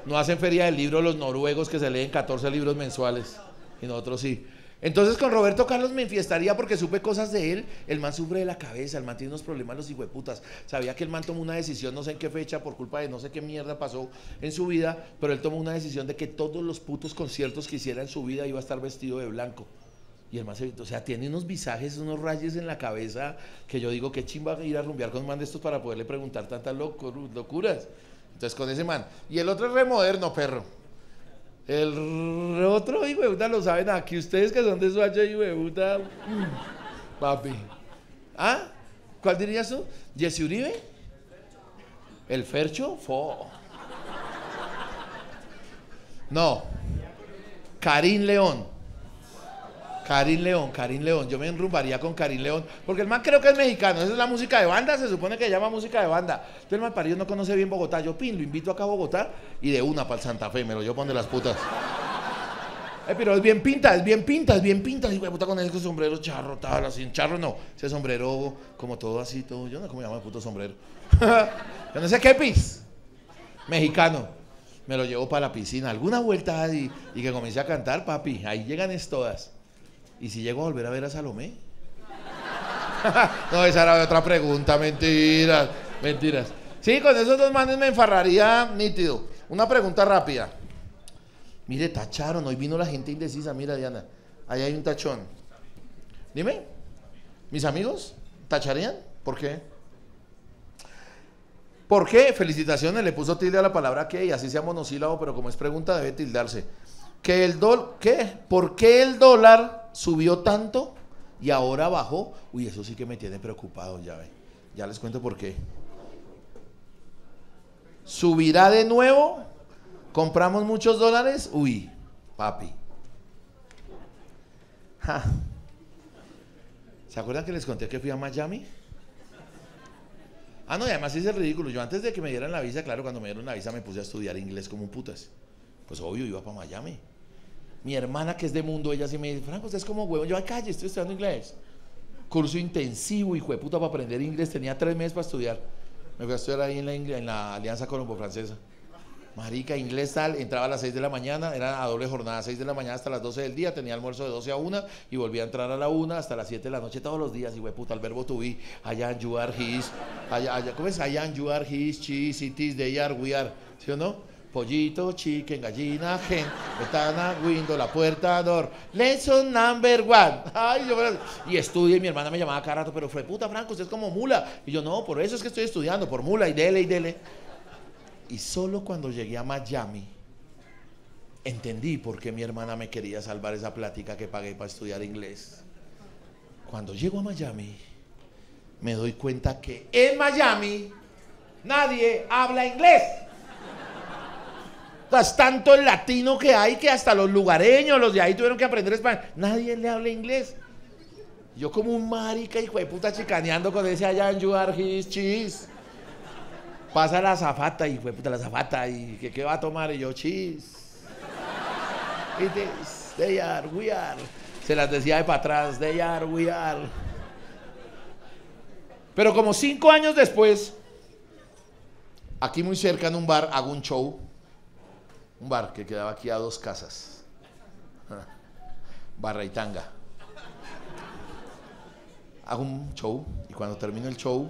No hacen feria del libro los noruegos que se leen 14 libros mensuales. Y nosotros sí. Entonces con Roberto Carlos me enfiestaría porque supe cosas de él. El man sufre de la cabeza, el man tiene unos problemas los hijueputas. Sabía que el man tomó una decisión, no sé en qué fecha, por culpa de no sé qué mierda pasó en su vida, pero él tomó una decisión de que todos los putos conciertos que hiciera en su vida iba a estar vestido de blanco. Y el man se, o sea, tiene unos visajes, unos rayos en la cabeza que yo digo, qué chimba ir a rumbear con un man de estos para poderle preguntar tantas locuras. Entonces con ese man. Y el otro es re moderno, perro. El otro, hijo de puta, lo saben aquí. Ustedes que son de Suacha, hijo de puta. mm, Papi. ¿Ah? ¿Cuál dirías tú? ¿Jesse Uribe? ¿El Fercho? Fo. No. Karim León. Karim León, Karim León. Yo me enrumbaría con Karim León. Porque el man creo que es mexicano. Esa es la música de banda. Se supone que se llama música de banda. Entonces el man parido no conoce bien Bogotá. Yo pin, lo invito acá a Bogotá y de una para el Santa Fe. Me lo llevo pon de las putas. Eh, pero es bien pinta, es bien pinta, es bien pinta. Y puta con ese sombrero charro, tal, así. Charro no. Ese sombrero como todo así, todo. Yo no sé cómo llama el puto sombrero. Yo no sé qué pis. Mexicano. Me lo llevo para la piscina. Alguna vuelta y, que comience a cantar, papi. Ahí llegan es todas. ¿Y si llego a volver a ver a Salomé? no, esa era otra pregunta, mentiras, mentiras. Sí, con esos dos manes me enfarraría nítido. Una pregunta rápida. Mire, tacharon, hoy vino la gente indecisa. Mira, Diana, ahí hay un tachón. Dime, ¿mis amigos tacharían? ¿Por qué? ¿Por qué? Felicitaciones, le puso tilde a la palabra que y así sea monosílabo, pero como es pregunta debe tildarse. Que el dólar, ¿qué? ¿Por qué el dólar subió tanto y ahora bajó? Uy, eso sí que me tiene preocupado, ya ve. Ya les cuento por qué. ¿Subirá de nuevo? ¿Compramos muchos dólares? Uy, papi. ¿Se acuerdan que les conté que fui a Miami? Ah, no, y además hice el ridículo. Yo antes de que me dieran la visa, claro, cuando me dieron la visa me puse a estudiar inglés como un putas. Pues obvio, iba para Miami. Mi hermana, que es de mundo, ella sí me dice, Franco, usted es como huevo. Yo, ay, calle, estoy estudiando inglés. Curso intensivo, hijo de puta, para aprender inglés. Tenía tres meses para estudiar. Me fui a estudiar ahí en la, en la Alianza Colombo-Francesa. Marica, inglés tal, entraba a las 6 de la mañana, era a doble jornada, 6 de la mañana hasta las 12 del día, tenía almuerzo de 12 a 1 y volvía a entrar a la 1 hasta las 7 de la noche todos los días, y puta, el verbo to be, allá you are his, allá, allá, ¿cómo es? Allá you are his, cheese, it is, they are, we are, ¿sí o no? Pollito, chicken, gallina, gen, ventana, window, la puerta, door, lesson number one. Ay, yo, y estudia y mi hermana me llamaba cada rato, pero fue puta, Franco, usted es como mula. Y yo, no, por eso es que estoy estudiando, por mula, y dele, y dele. Y solo cuando llegué a Miami entendí por qué mi hermana me quería salvar esa plática que pagué para estudiar inglés. Cuando llego a Miami, me doy cuenta que en Miami nadie habla inglés. Es tanto el latino que hay que hasta los lugareños, los de ahí tuvieron que aprender español. Nadie le habla inglés. Yo como un marica, hijo de puta, chicaneando con ese allá en You are his cheese. Pasa la zafata y fue puta la zafata y que qué va a tomar y yo cheese. It is, they are, we are. Se las decía de para atrás, they are, we are. Pero como cinco años después, aquí muy cerca en un bar hago un show. Un bar que quedaba aquí a dos casas. Barra y tanga. Hago un show y cuando termino el show,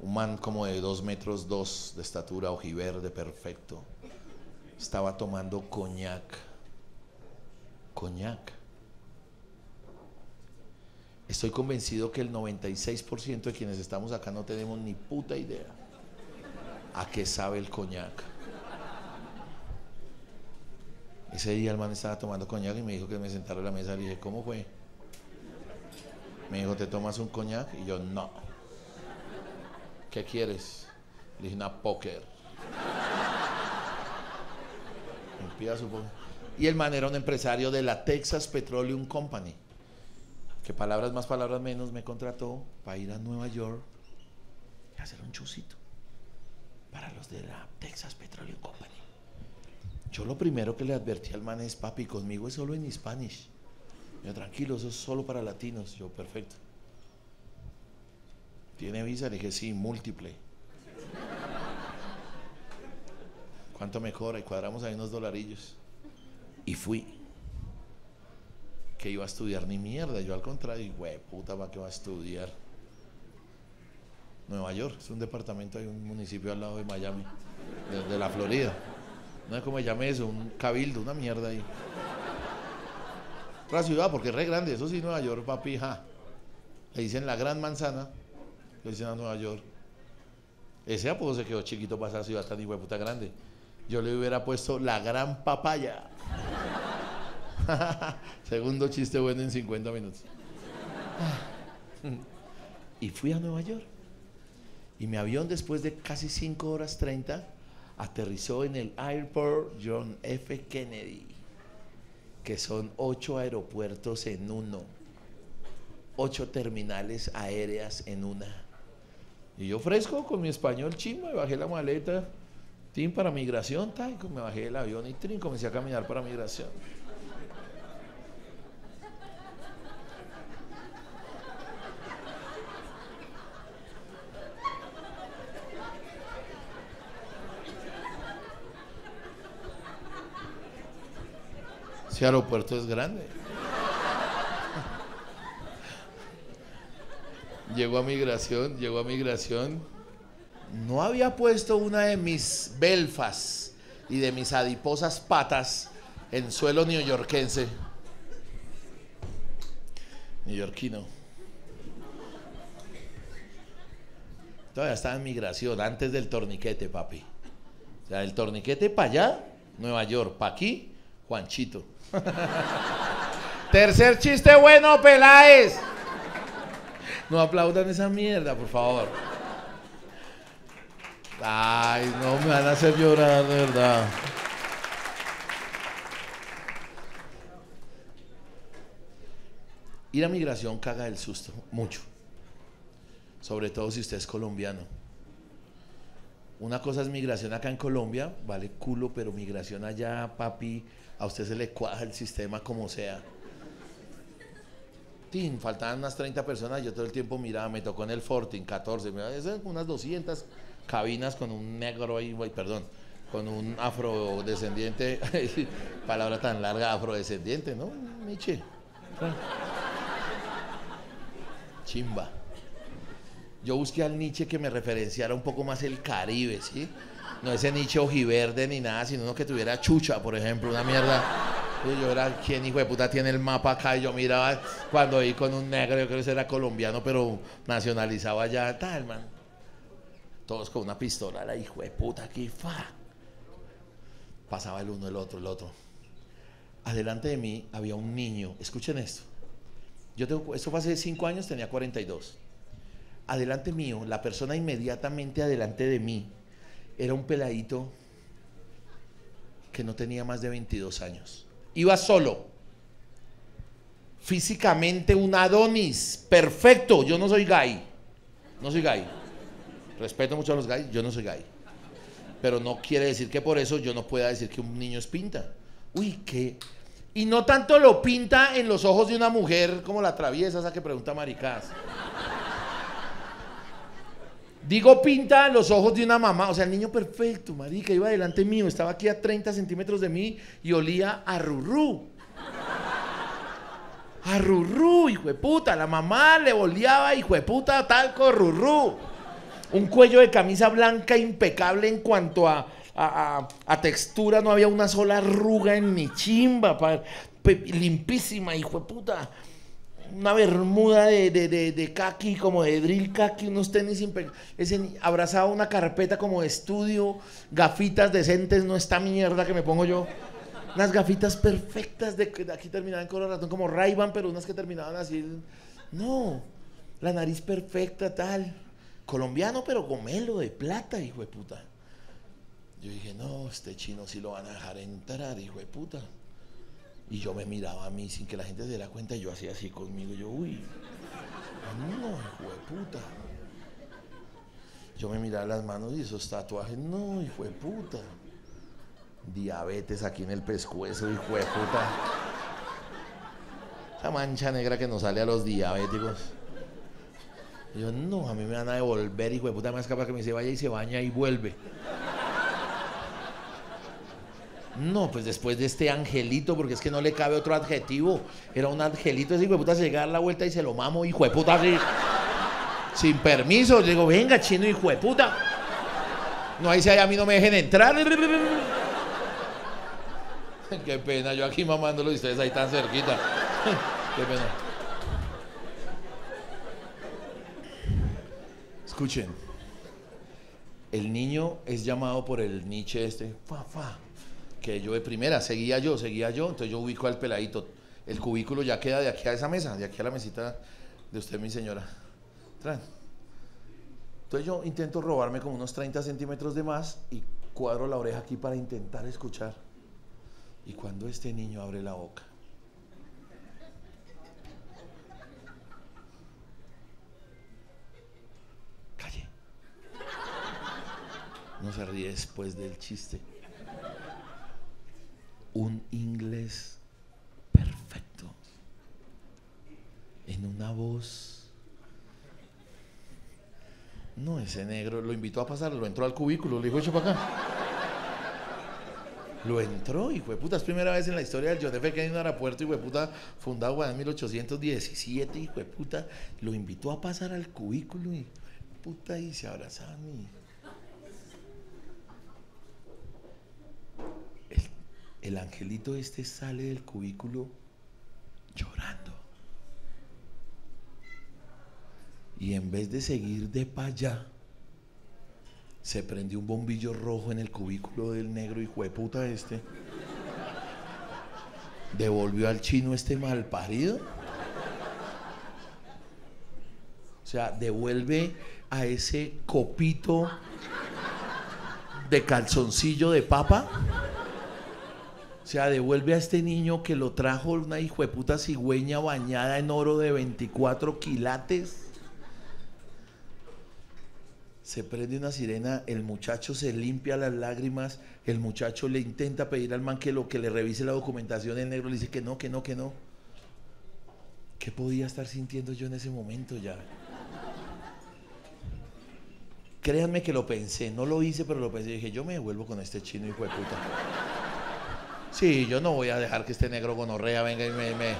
un man como de dos metros dos de estatura, ojiverde, perfecto, estaba tomando coñac. Coñac. Estoy convencido que el 96% de quienes estamos acá no tenemos ni puta idea a qué sabe el coñac. Ese día el man estaba tomando coñac y me dijo que me sentara a la mesa. Le dije, ¿cómo fue? Me dijo, ¿te tomas un coñac? Y yo, no. ¿Qué quieres? Le dije, una póker. Póker. Y el man era un empresario de la Texas Petroleum Company. Que palabras más, palabras menos me contrató para ir a Nueva York y hacer un chusito para los de la Texas Petroleum Company. Yo lo primero que le advertí al man es, papi, conmigo es solo en Spanish. Yo, tranquilo, eso es solo para latinos. Yo, perfecto. ¿Tiene visa? Le dije, sí, múltiple. ¿Cuánto me cobra? Y cuadramos ahí unos dolarillos. Y fui. Que iba a estudiar ni mierda. Yo al contrario, güey, puta, ¿para qué va a estudiar? Nueva York, es un departamento, hay un municipio al lado de Miami, de la Florida. No sé cómo se llame eso, un cabildo, una mierda ahí. Otra ciudad, porque es re grande, eso sí, Nueva York, papi, ja. Le dicen la gran manzana, le dicen a Nueva York. Ese apodo se quedó chiquito para esa ciudad tan puta grande. Yo le hubiera puesto la gran papaya. Segundo chiste bueno en 50 minutos. y fui a Nueva York. Y mi avión después de casi 5 horas 30 aterrizó en el Airport John F. Kennedy, que son ocho aeropuertos en uno, ocho terminales aéreas en una. Y yo fresco con mi español chimo, me bajé la maleta, para migración, me bajé del avión y trin, comencé a caminar para migración. Ese aeropuerto es grande. llegó a migración, llegó a migración. No había puesto una de mis belfas y de mis adiposas patas en suelo neoyorquense. Neoyorquino. Todavía estaba en migración, antes del torniquete, papi. O sea, el torniquete para allá, Nueva York, para aquí, Juanchito. Tercer chiste bueno, Peláez. No aplaudan esa mierda, por favor. Ay, no me van a hacer llorar, de verdad. Ir a migración caga el susto, mucho. Sobre todo si usted es colombiano. Una cosa es migración acá en Colombia, vale culo, pero migración allá, papi, a usted se le cuaja el sistema como sea faltaban unas 30 personas, yo todo el tiempo miraba, me tocó en el Fortin, 14, unas 200 cabinas con un negro ahí, perdón, con un afrodescendiente, palabra tan larga, afrodescendiente, ¿no? Miche. Chimba. Yo busqué al Nietzsche que me referenciara un poco más el Caribe, ¿sí? No ese Nietzsche ojiverde ni nada, sino uno que tuviera chucha, por ejemplo, una mierda yo era quien hijo de puta tiene el mapa acá y yo miraba cuando vi con un negro, yo creo que era colombiano, pero nacionalizado allá, tal, man. Todos con una pistola, la hijo de puta aquí, fa. Pasaba el uno, el otro, el otro. Adelante de mí había un niño, escuchen esto. Yo tengo, esto fue hace cinco años, tenía 42. Adelante mío, la persona inmediatamente adelante de mí, era un peladito que no tenía más de 22 años. Iba solo. Físicamente un Adonis. Perfecto. Yo no soy gay. No soy gay. Respeto mucho a los gays. Yo no soy gay. Pero no quiere decir que por eso yo no pueda decir que un niño es pinta. Uy, qué. Y no tanto lo pinta en los ojos de una mujer como la traviesa, esa que pregunta Maricás. Digo pinta los ojos de una mamá, o sea, el niño perfecto, marica, iba delante mío, estaba aquí a 30 centímetros de mí y olía a rurú. A rurú, hijo de puta, la mamá le boleaba, hijo de puta, talco, rurú. Un cuello de camisa blanca impecable en cuanto a, a, textura, no había una sola arruga en mi chimba, limpísima, hijo de puta una bermuda de, de, de, kaki, como de drill kaki, unos tenis ese abrazaba una carpeta como de estudio, gafitas decentes, no esta mierda que me pongo yo. Unas gafitas perfectas de, de aquí terminaban con el ratón como ray pero unas que terminaban así. No, la nariz perfecta, tal. Colombiano, pero gomelo de plata, hijo de puta. Yo dije, no, este chino sí lo van a dejar entrar, hijo de puta. Y yo me miraba a mí sin que la gente se diera cuenta y yo hacía así conmigo. Yo, uy, no, hijo de puta. Yo me miraba las manos y esos tatuajes, no, hijo de puta. Diabetes aquí en el pescuezo, hijo de puta. Esa mancha negra que nos sale a los diabéticos. Yo, no, a mí me van a devolver, hijo de puta, más capaz que me se vaya y se baña y vuelve. No, pues después de este angelito, porque es que no le cabe otro adjetivo. Era un angelito, ese hijo de puta se llega a dar la vuelta y se lo mamo, hijo de puta, así. Sin permiso. Le digo, venga, chino, hijo de puta. No, ahí si a mí no me dejen entrar. Qué pena, yo aquí mamándolo y ustedes ahí tan cerquita. Qué pena. Escuchen. El niño es llamado por el Nietzsche este, fa, fa, que yo de primera, seguía yo, seguía yo, entonces yo ubico al peladito. El cubículo ya queda de aquí a esa mesa, de aquí a la mesita de usted, mi señora. Entonces yo intento robarme como unos 30 centímetros de más y cuadro la oreja aquí para intentar escuchar. Y cuando este niño abre la boca, calle. No se ríe después del chiste. Un inglés perfecto. En una voz. No, ese negro lo invitó a pasar, lo entró al cubículo, le dijo, echa para acá. Lo entró, y fue puta, es primera vez en la historia del John F. Kennedy, un aeropuerto, y fue puta, fundado en 1817, y fue puta, lo invitó a pasar al cubículo, y puta, y se abrazaban, y... El, el angelito este sale del cubículo llorando. Y en vez de seguir de para allá, se prendió un bombillo rojo en el cubículo del negro hijo de puta este. Devolvió al chino este mal parido. O sea, devuelve a ese copito de calzoncillo de papa. O sea, devuelve a este niño que lo trajo una hijo de puta cigüeña bañada en oro de 24 quilates se prende una sirena, el muchacho se limpia las lágrimas, el muchacho le intenta pedir al man que lo que le revise la documentación, el negro le dice que no, que no, que no. ¿Qué podía estar sintiendo yo en ese momento ya? Créanme que lo pensé, no lo hice, pero lo pensé. Dije, yo me devuelvo con este chino hijo de puta. Sí, yo no voy a dejar que este negro gonorrea venga y me...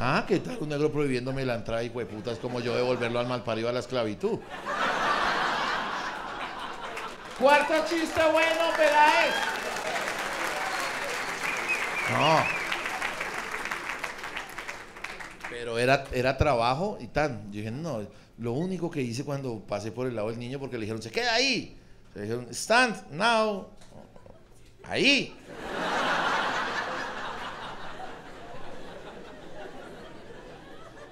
Ah, ¿qué tal? Un negro prohibiéndome la entrada, puta. Es como yo devolverlo al malparido a la esclavitud. Cuarto chiste bueno, Peláez. No. Pero era, era trabajo y tal. Yo dije, no, lo único que hice cuando pasé por el lado del niño, porque le dijeron, se queda ahí. Se dijeron, stand now. Ahí.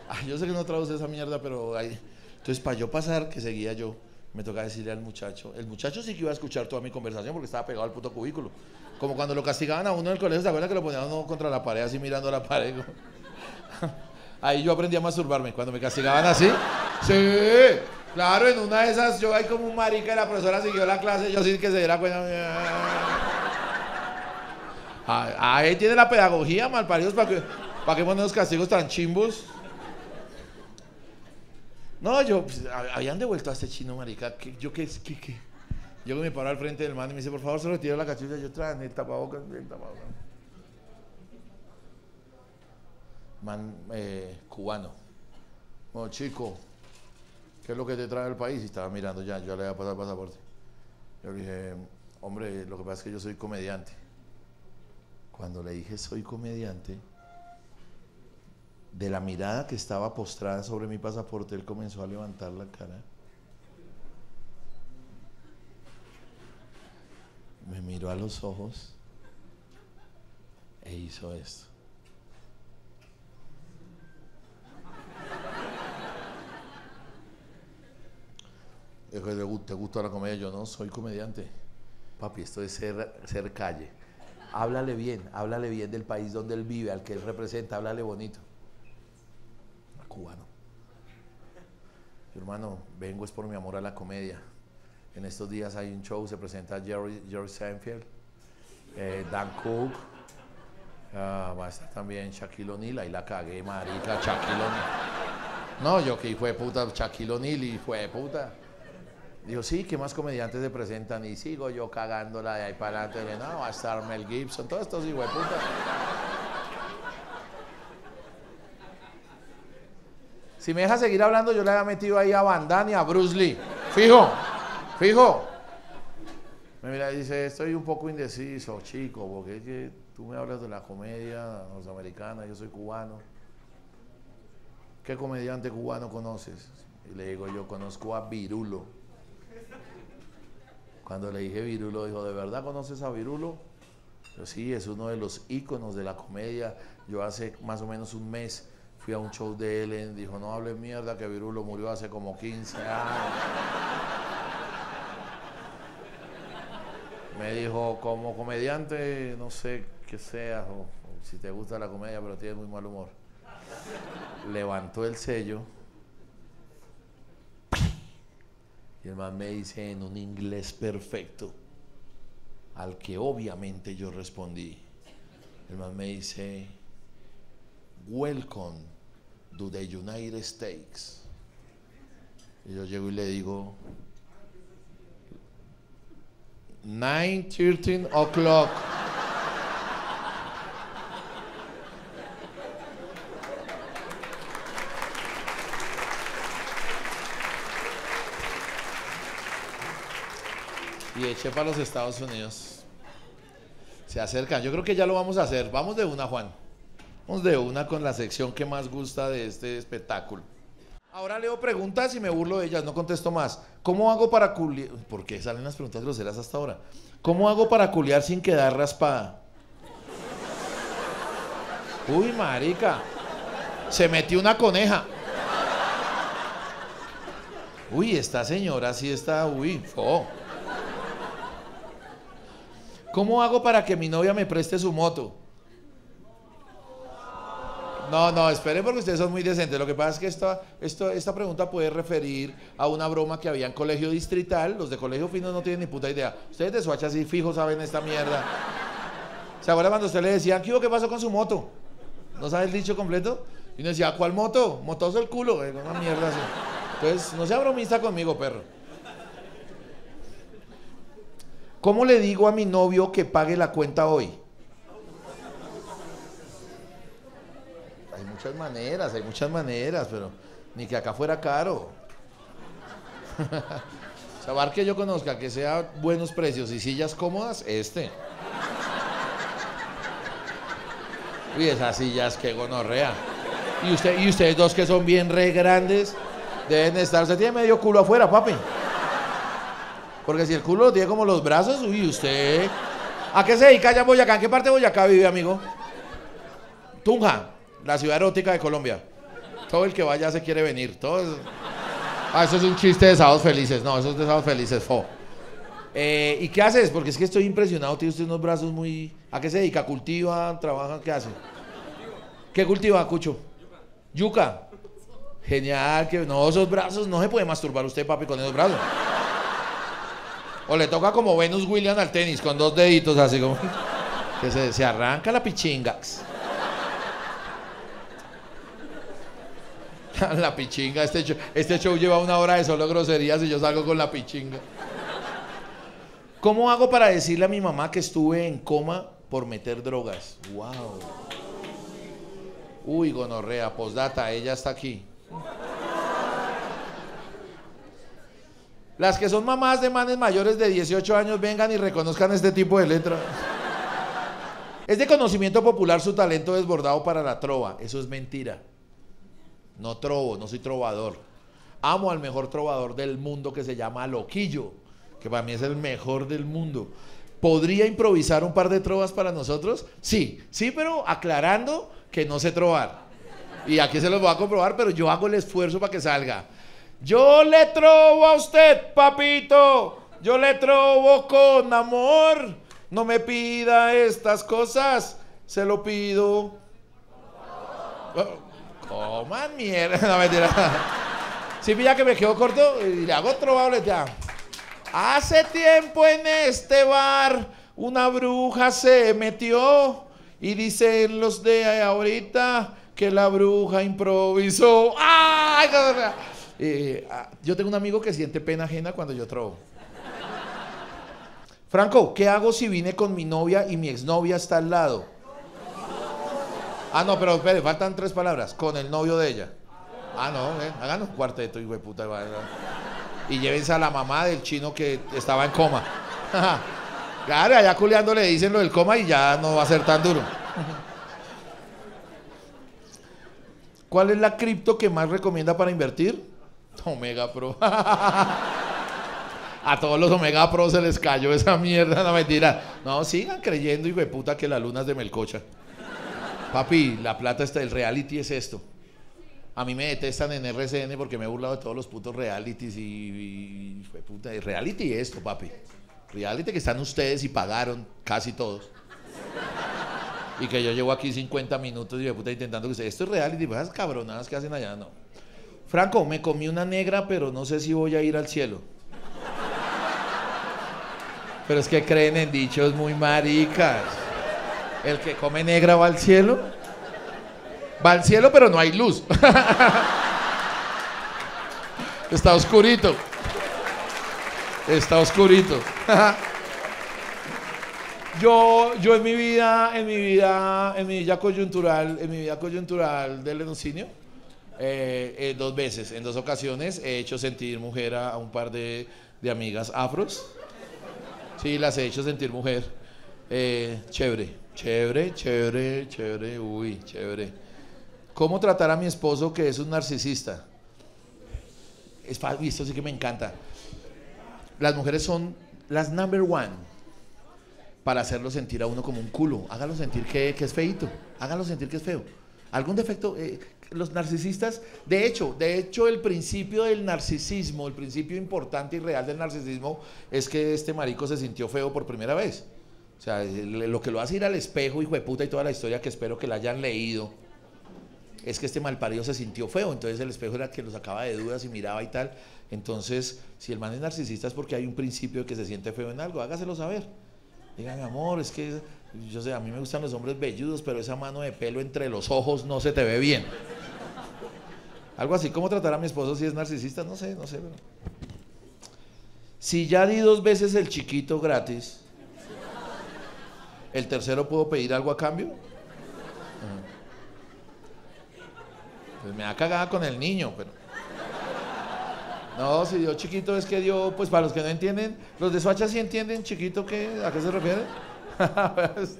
Ah, yo sé que no traduce esa mierda, pero ahí. Entonces, para yo pasar, que seguía yo, me toca decirle al muchacho. El muchacho sí que iba a escuchar toda mi conversación porque estaba pegado al puto cubículo. Como cuando lo castigaban a uno en el colegio, ¿se acuerdan que lo ponían uno contra la pared, así mirando a la pared? Ahí yo aprendí a masturbarme. Cuando me castigaban así. Sí, claro, en una de esas yo ahí como un marica y la profesora siguió la clase, yo sí que se diera cuenta. Ah, ahí tiene la pedagogía, malparidos, para que, para que ponen los castigos tan chimbos. No, yo, pues, habían devuelto a este chino, marica. ¿Qué, ¿Yo qué, qué, qué? Yo me paro al frente del man y me dice, por favor, se retira la cachucha. Yo trae el tapabocas, el tapabocas. Man eh, cubano. Bueno, chico, ¿qué es lo que te trae al país? Y estaba mirando ya, yo le había pasado el pasaporte. Yo le dije, hombre, lo que pasa es que yo soy comediante. Cuando le dije soy comediante, de la mirada que estaba postrada sobre mi pasaporte, él comenzó a levantar la cara. Me miró a los ojos e hizo esto. ¿te gusta la comedia? Yo no, soy comediante. Papi, esto es ser calle. Háblale bien, háblale bien del país donde él vive, al que él representa, háblale bonito cubano. hermano, vengo es por mi amor a la comedia. En estos días hay un show, se presenta Jerry, Jerry Seinfeld, eh, Dan Cook, ah, va a estar también Shaquille O'Neal, ahí la cagué, marica, Shaquille O'Neal. No, yo que fue puta, Shaquille O'Neal y fue puta. Dijo, sí, ¿qué más comediantes se presentan? Y sigo yo cagándola de ahí para adelante. No, va a estar Mel Gibson, todos estos puta. Si me deja seguir hablando, yo le había metido ahí a y a Bruce Lee. Fijo, fijo. Me mira y dice, estoy un poco indeciso, chico, porque es que tú me hablas de la comedia norteamericana, yo soy cubano. ¿Qué comediante cubano conoces? Y le digo, yo conozco a Virulo. Cuando le dije Virulo, dijo, ¿de verdad conoces a Virulo? Yo sí, es uno de los íconos de la comedia. Yo hace más o menos un mes fui a un show de él, dijo, no hable mierda que Virulo murió hace como 15 años. Me dijo, como comediante, no sé qué seas, o, si te gusta la comedia, pero tienes muy mal humor. Levantó el sello. Y el man me dice en un inglés perfecto, al que obviamente yo respondí. El man me dice, Welcome to the United States. Y yo llego y le digo, 9, 13 o'clock. Y eché para los Estados Unidos. Se acercan. Yo creo que ya lo vamos a hacer. Vamos de una, Juan. Vamos de una con la sección que más gusta de este espectáculo. Ahora leo preguntas y me burlo de ellas, no contesto más. ¿Cómo hago para culiar? ¿Por qué salen las preguntas groseras hasta ahora? ¿Cómo hago para culiar sin quedar raspada? Uy, marica. Se metió una coneja. Uy, esta señora sí está, uy, fo. ¿Cómo hago para que mi novia me preste su moto? No, no, esperen porque ustedes son muy decentes. Lo que pasa es que esta, esto, esta pregunta puede referir a una broma que había en colegio distrital. Los de colegio fino no tienen ni puta idea. Ustedes de Suacha así fijo saben esta mierda. ¿Se acuerdan cuando usted le decía, ¿qué, ¿qué pasó con su moto? ¿No sabe el dicho completo? Y uno decía, ¿cuál moto? Motoso el culo. Una mierda así. Entonces, no sea bromista conmigo, perro. ¿Cómo le digo a mi novio que pague la cuenta hoy? Hay muchas maneras, hay muchas maneras, pero ni que acá fuera caro. o sea, bar que yo conozca que sea buenos precios y sillas cómodas, este. Uy, esas sillas que gonorrea. Y, usted, y ustedes dos que son bien re grandes, deben estar. Usted tiene medio culo afuera, papi. Porque si el culo lo tiene como los brazos, uy, usted. ¿A qué se dedica allá en Boyacá? ¿En qué parte de Boyacá vive, amigo? Tunja la ciudad erótica de Colombia. Todo el que vaya se quiere venir. Todo Ah, eso es un chiste de sábados felices. No, eso es de sábados felices, fo. Eh, ¿Y qué haces? Porque es que estoy impresionado. Tiene usted unos brazos muy. ¿A qué se dedica? ¿Cultiva? ¿Trabaja? ¿Qué hace? ¿Qué cultiva, Cucho? Yuca. Genial. Que... No, esos brazos. No se puede masturbar usted, papi, con esos brazos. O le toca como Venus Williams al tenis, con dos deditos así como. Que se, se arranca la pichingax. la pichinga, este show, este show lleva una hora de solo groserías y yo salgo con la pichinga. ¿Cómo hago para decirle a mi mamá que estuve en coma por meter drogas? Wow. Uy, gonorrea, postdata, ella está aquí. Las que son mamás de manes mayores de 18 años vengan y reconozcan este tipo de letra. Es de conocimiento popular su talento desbordado para la trova. Eso es mentira. No trovo, no soy trovador. Amo al mejor trovador del mundo que se llama Loquillo, que para mí es el mejor del mundo. ¿Podría improvisar un par de trovas para nosotros? Sí, sí, pero aclarando que no sé trovar. Y aquí se los voy a comprobar, pero yo hago el esfuerzo para que salga. Yo le trobo a usted, papito. Yo le trobo con amor. No me pida estas cosas. Se lo pido. Coman mierda. No, mentira. Si sí, pilla que me quedo corto y le hago ya. Hace tiempo en este bar una bruja se metió y dicen los de ahorita que la bruja improvisó. ¡Ay! Eh, ah, yo tengo un amigo que siente pena ajena cuando yo trobo. Franco, ¿qué hago si vine con mi novia y mi exnovia está al lado? Ah, no, pero espere, faltan tres palabras. Con el novio de ella. Ah, no, eh, hagan un cuarteto, hijo de puta. Y llévense a la mamá del chino que estaba en coma. claro, allá culeando le dicen lo del coma y ya no va a ser tan duro. ¿Cuál es la cripto que más recomienda para invertir? Omega Pro. A todos los Omega Pro se les cayó esa mierda, no mentira. No, sigan creyendo, hijo de puta, que la luna es de Melcocha. Papi, la plata está, el reality es esto. A mí me detestan en RCN porque me he burlado de todos los putos realities y, y- puta, reality es esto, papi. Reality que están ustedes y pagaron casi todos. Y que yo llevo aquí 50 minutos y de puta intentando que ustedes. Esto es reality, esas cabronadas que hacen allá, no. Franco, me comí una negra, pero no sé si voy a ir al cielo. Pero es que creen en dichos muy maricas. El que come negra va al cielo. Va al cielo, pero no hay luz. Está oscurito. Está oscurito. Yo, yo en mi vida, en mi vida, en mi vida coyuntural, en mi vida coyuntural del lenocinio, eh, eh, dos veces, en dos ocasiones, he hecho sentir mujer a, un par de, de amigas afros. Sí, las he hecho sentir mujer. Eh, chévere, chévere, chévere, chévere, uy, chévere. ¿Cómo tratar a mi esposo que es un narcisista? Es uy, esto sí que me encanta. Las mujeres son las number one para hacerlo sentir a uno como un culo. Hágalo sentir que, que es feito. Hágalo sentir que es feo. Algún defecto. Los narcisistas, de hecho, de hecho, el principio del narcisismo, el principio importante y real del narcisismo es que este marico se sintió feo por primera vez. O sea, el- lo que lo hace ir al espejo, hijo de puta, y toda la historia que espero que la hayan leído, es que este malparido se sintió feo. Entonces el espejo era que lo sacaba de dudas y miraba y tal. Entonces, si el man es narcisista es porque hay un principio de que se siente feo en algo, hágaselo saber. Diga, mi amor, es que yo sé, a mí me gustan los hombres velludos, pero esa mano de pelo entre los ojos no se te ve bien. Algo así, ¿cómo tratar a mi esposo si es narcisista? No sé, no sé. pero- Si ya di dos veces el chiquito gratis, ¿el tercero puedo pedir algo a cambio? Pues me da cagada con el niño, pero... No, si dio chiquito es que dio, pues para los que no entienden, los de Soacha sí entienden chiquito qué, a qué se refiere. Pues,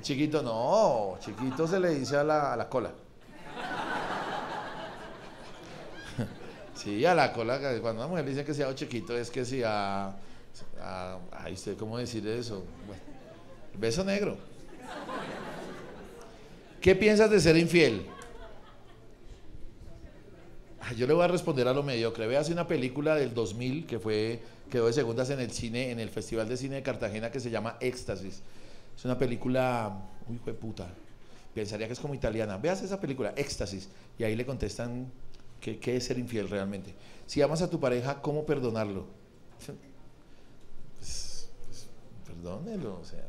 chiquito no, chiquito se le dice a la cola. Sí, a la cola, cuando una mujer le dice que sea chiquito es que si a, a- ay, usted cómo decir eso, beso negro. ¿Qué piensas de ser infiel? Yo le voy a responder a lo mediocre. Véase una película del 2000 que fue quedó de segundas en el cine, en el Festival de Cine de Cartagena que se llama Éxtasis. Es una película, uy, hijo de puta. Pensaría que es como italiana. Véase esa película, Éxtasis, y ahí le contestan qué, es ser infiel realmente. Si amas a tu pareja, ¿cómo perdonarlo? Pues, pues, perdónelo, o sea.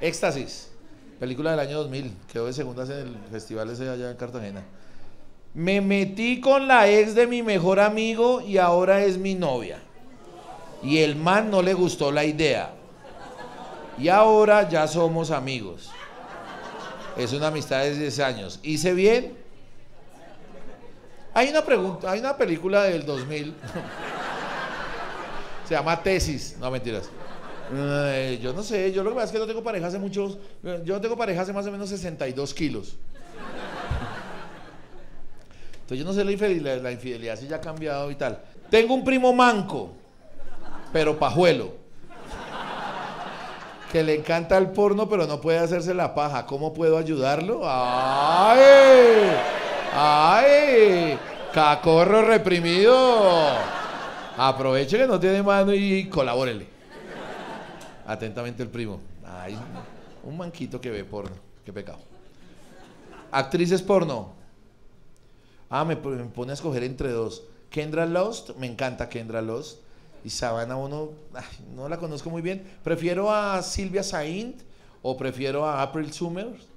Éxtasis, película del año 2000, quedó de segundas en el festival ese allá en Cartagena. Me metí con la ex de mi mejor amigo y ahora es mi novia. Y el man no le gustó la idea. Y ahora ya somos amigos. Es una amistad de 10 años. ¿Hice bien? Hay una pregunta, hay una película del 2000. Se llama Tesis. No, mentiras. Eh, yo no sé, yo lo que pasa es que no tengo pareja hace muchos. Yo no tengo pareja hace más o menos 62 kilos. Entonces yo no sé la infidelidad, la infidelidad si ya ha cambiado y tal. Tengo un primo manco, pero pajuelo. Que le encanta el porno, pero no puede hacerse la paja. ¿Cómo puedo ayudarlo? ¡Ay! ¡Ay! ¡Cacorro reprimido! Aproveche que no tiene mano y colabórele. Atentamente el primo. Ay, un manquito que ve porno. Qué pecado. Actrices porno. Ah, me, me pone a escoger entre dos. Kendra Lost, me encanta Kendra Lost. Y Sabana uno, ay, no la conozco muy bien. Prefiero a Silvia Saint o prefiero a April Summers.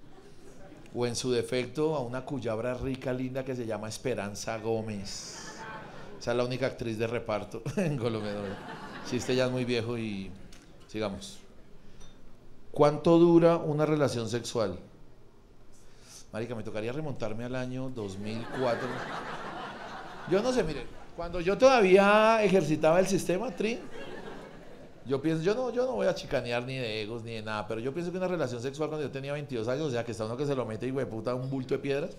O en su defecto a una cuyabra rica, linda que se llama Esperanza Gómez. Esa es la única actriz de reparto en Colombia. Chiste ya es muy viejo y sigamos. ¿Cuánto dura una relación sexual? Marica, me tocaría remontarme al año 2004. Yo no sé, mire, cuando yo todavía ejercitaba el sistema TRI, yo pienso, yo no, yo no voy a chicanear ni de egos ni de nada, pero yo pienso que una relación sexual cuando yo tenía 22 años, o sea, que está uno que se lo mete y puta un bulto de piedras.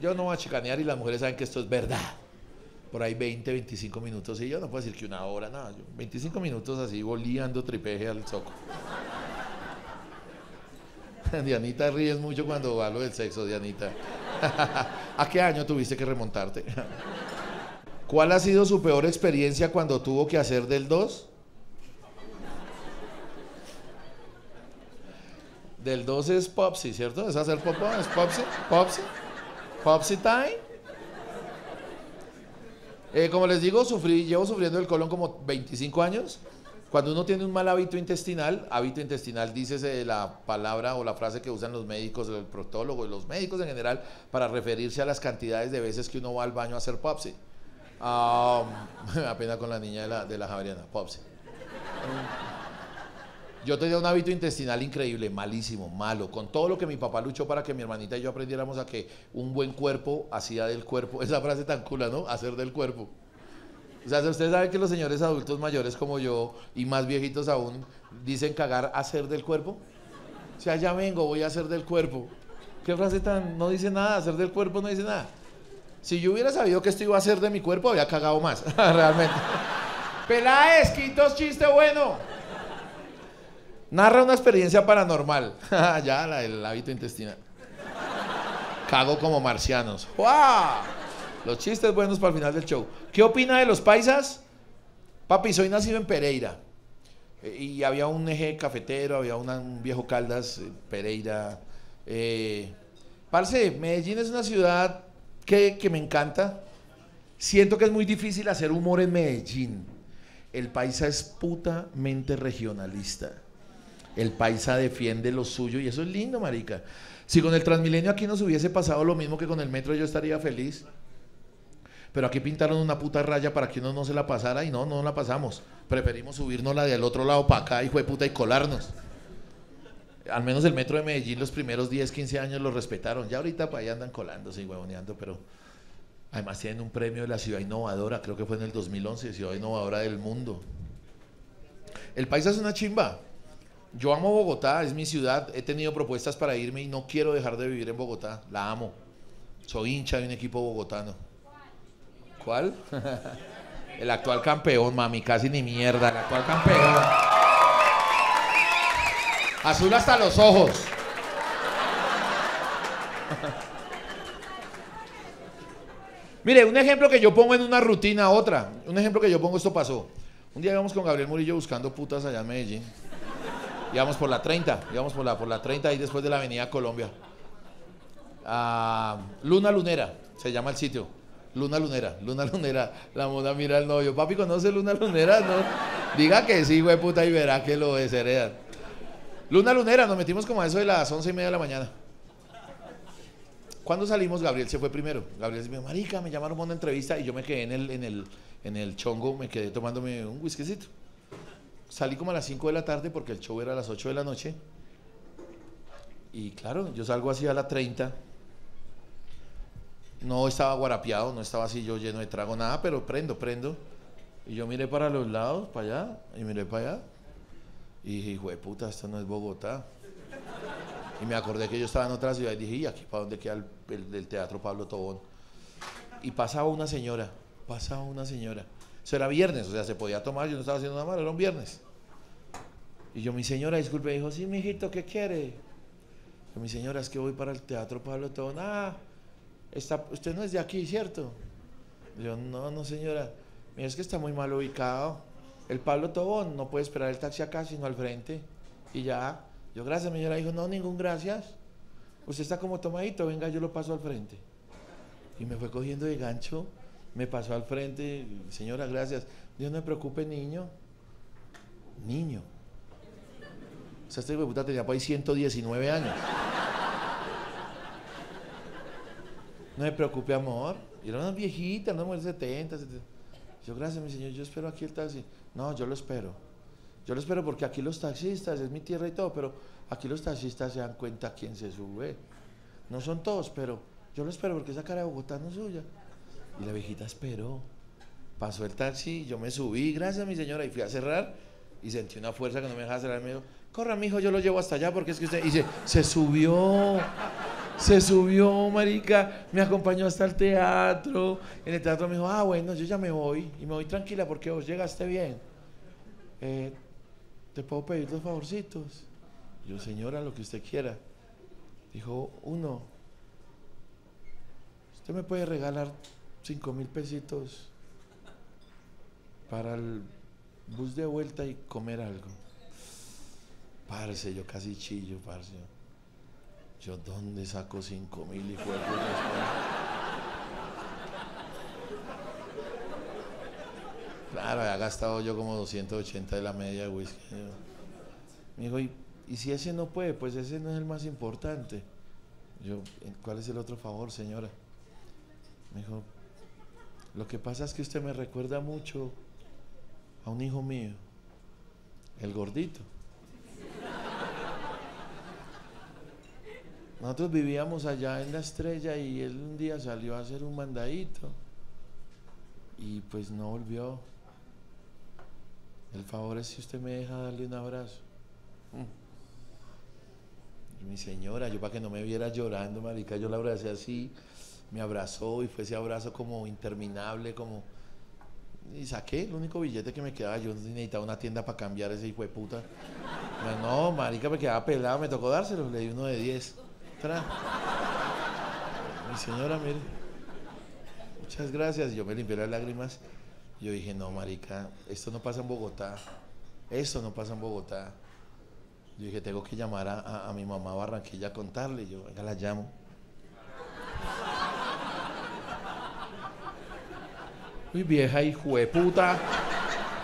Yo no voy a chicanear y las mujeres saben que esto es verdad. Por ahí 20, 25 minutos. Y yo no puedo decir que una hora, nada. 25 minutos así, boleando tripeje al soco. Dianita ríes mucho cuando hablo del sexo, Dianita. ¿A qué año tuviste que remontarte? ¿Cuál ha sido su peor experiencia cuando tuvo que hacer del 2? Del 2 es Popsy, ¿cierto? ¿Es hacer popó? ¿Es Popsy? ¿Popsy? ¿Popsy time? Eh, como les digo, sufrí, llevo sufriendo el colon como 25 años. Cuando uno tiene un mal hábito intestinal, hábito intestinal dice la palabra o la frase que usan los médicos, el proctólogo los médicos en general para referirse a las cantidades de veces que uno va al baño a hacer popsy. me da pena con la niña de la, de la Javeriana, popsy. Yo tenía un hábito intestinal increíble, malísimo, malo, con todo lo que mi papá luchó para que mi hermanita y yo aprendiéramos a que un buen cuerpo hacía del cuerpo, esa frase tan cula, ¿no? Hacer del cuerpo. O sea, ustedes saben que los señores adultos mayores como yo y más viejitos aún dicen cagar hacer del cuerpo. O sea, ya vengo, voy a hacer del cuerpo. ¿Qué frase tan? No dice nada, hacer del cuerpo no dice nada. Si yo hubiera sabido que esto iba a hacer de mi cuerpo, había cagado más, realmente. Peláez, quitos, chiste bueno. Narra una experiencia paranormal. ya, la hábito intestinal. Cago como marcianos. ¡Wow! Los chistes buenos para el final del show. ¿Qué opina de los paisas? Papi, soy nacido en Pereira. Eh, y había un eje cafetero, había un viejo Caldas, eh, Pereira. Eh, parce, Medellín es una ciudad que, que me encanta. Siento que es muy difícil hacer humor en Medellín. El paisa es putamente regionalista. El paisa defiende lo suyo y eso es lindo, marica. Si con el Transmilenio aquí nos hubiese pasado lo mismo que con el metro, yo estaría feliz. Pero aquí pintaron una puta raya para que uno no se la pasara y no, no la pasamos. Preferimos subirnos la del otro lado para acá, hijo de puta, y colarnos. Al menos el metro de Medellín los primeros 10, 15 años lo respetaron. Ya ahorita para allá andan colándose y huevoneando, pero además tienen un premio de la ciudad innovadora, creo que fue en el 2011, ciudad innovadora del mundo. El país es una chimba. Yo amo Bogotá, es mi ciudad, he tenido propuestas para irme y no quiero dejar de vivir en Bogotá, la amo. Soy hincha de un equipo bogotano. ¿Cuál? el actual campeón, mami, casi ni mierda, el actual campeón. Azul hasta los ojos. Mire, un ejemplo que yo pongo en una rutina, otra. Un ejemplo que yo pongo, esto pasó. Un día íbamos con Gabriel Murillo buscando putas allá en Medellín. Íbamos por la 30, íbamos por la, por la 30 y después de la Avenida Colombia. Luna Lunera, se llama el sitio. Luna Lunera, Luna Lunera. La moda mira al novio. Papi, ¿conoce Luna Lunera? No. Diga que sí, güey, puta, y verá que lo desheredan. Luna Lunera, nos metimos como a eso de las once y media de la mañana. Cuando salimos, Gabriel se fue primero. Gabriel se dijo, marica, me llamaron a una entrevista y yo me quedé en el, en el, en el chongo, me quedé tomándome un whiskycito. Salí como a las 5 de la tarde porque el show era a las 8 de la noche. Y claro, yo salgo así a las 30. No estaba guarapeado, no estaba así yo lleno de trago, nada, pero prendo, prendo. Y yo miré para los lados, para allá, y miré para allá. Y dije, hijo de puta, esto no es Bogotá. Y me acordé que yo estaba en otra ciudad y dije, ¿y aquí para dónde queda el, el Teatro Pablo Tobón? Y pasaba una señora, pasaba una señora eso era viernes, o sea, se podía tomar, yo no estaba haciendo nada malo, era un viernes. Y yo, mi señora, disculpe, dijo, sí, mijito, ¿qué quiere? Yo, mi señora, es que voy para el Teatro Pablo Tobón. Ah, está, usted no es de aquí, ¿cierto? Yo, no, no, señora. Mira, es que está muy mal ubicado. El Pablo Tobón no puede esperar el taxi acá, sino al frente. Y ya. Yo, gracias, señora. Dijo, no, ningún gracias. Usted está como tomadito, venga, yo lo paso al frente. Y me fue cogiendo de gancho me pasó al frente, señora, gracias. Dios no me preocupe, niño. Niño. O sea, este puta tenía por ahí 119 años. No me preocupe, amor. Y era una viejita, una mujer de 70, 70. Yo, gracias, mi señor, yo espero aquí el taxi. No, yo lo espero. Yo lo espero porque aquí los taxistas, es mi tierra y todo, pero aquí los taxistas se dan cuenta quién se sube. No son todos, pero yo lo espero porque esa cara de Bogotá no es suya. Y la viejita esperó. Pasó el taxi, yo me subí, gracias mi señora, y fui a cerrar y sentí una fuerza que no me dejaba cerrar. Me dijo, corra, mijo, yo lo llevo hasta allá porque es que usted. Y se, se subió. Se subió, marica, me acompañó hasta el teatro. En el teatro me dijo, ah, bueno, yo ya me voy. Y me voy tranquila porque vos llegaste bien. Eh, ¿Te puedo pedir dos favorcitos? Yo, señora, lo que usted quiera. Dijo, uno, usted me puede regalar cinco mil pesitos para el bus de vuelta y comer algo. Parce, yo casi chillo, parce. Yo, ¿dónde saco cinco mil y fue Claro, había gastado yo como 280 de la media de whisky. Me dijo, ¿y, ¿y si ese no puede? Pues ese no es el más importante. Yo, ¿cuál es el otro favor, señora? Me dijo, lo que pasa es que usted me recuerda mucho a un hijo mío, el gordito. Nosotros vivíamos allá en la estrella y él un día salió a hacer un mandadito y pues no volvió. El favor es si usted me deja darle un abrazo. Mm. Mi señora, yo para que no me viera llorando, marica, yo la abracé así, me abrazó y fue ese abrazo como interminable, como... Y saqué el único billete que me quedaba, yo necesitaba una tienda para cambiar ese hijo de puta. No, marica, me quedaba pelado, me tocó dárselo, le di uno de 10. Mi señora, mire. Muchas gracias. Yo me limpié las lágrimas. Yo dije, no, marica, esto no pasa en Bogotá. Esto no pasa en Bogotá. Yo dije, tengo que llamar a, mi mamá Barranquilla a contarle. Yo, venga, la llamo. Uy, vieja hijo de.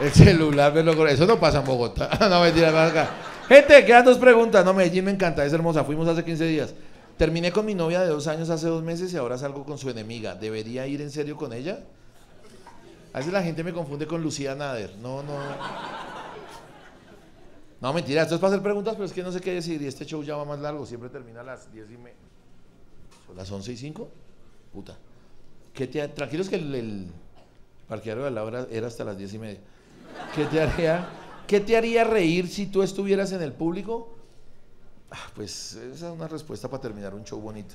El celular me lo Eso no pasa en Bogotá. no, mentira, acá. Gente, quedan dos preguntas. No, Medellín me encanta, es hermosa. Fuimos hace 15 días. Terminé con mi novia de dos años hace dos meses y ahora salgo con su enemiga. ¿Debería ir en serio con ella? A veces la gente me confunde con Lucía Nader. No, no. No, mentira, esto es para hacer preguntas, pero es que no sé qué decir. Y este show ya va más largo, siempre termina a las 10 y media. ¿Son las 11 y 5? Puta. ¿Qué te, tranquilos que el, el de la hora era hasta las 10 y media. ¿Qué te haría, qué te haría reír si tú estuvieras en el público? Ah, pues esa es una respuesta para terminar un show bonito.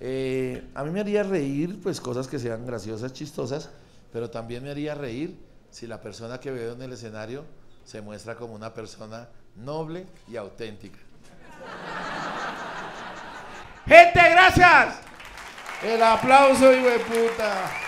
Eh, a mí me haría reír, pues cosas que sean graciosas, chistosas, pero también me haría reír si la persona que veo en el escenario se muestra como una persona noble y auténtica. Gente, gracias. El aplauso, hijo de puta.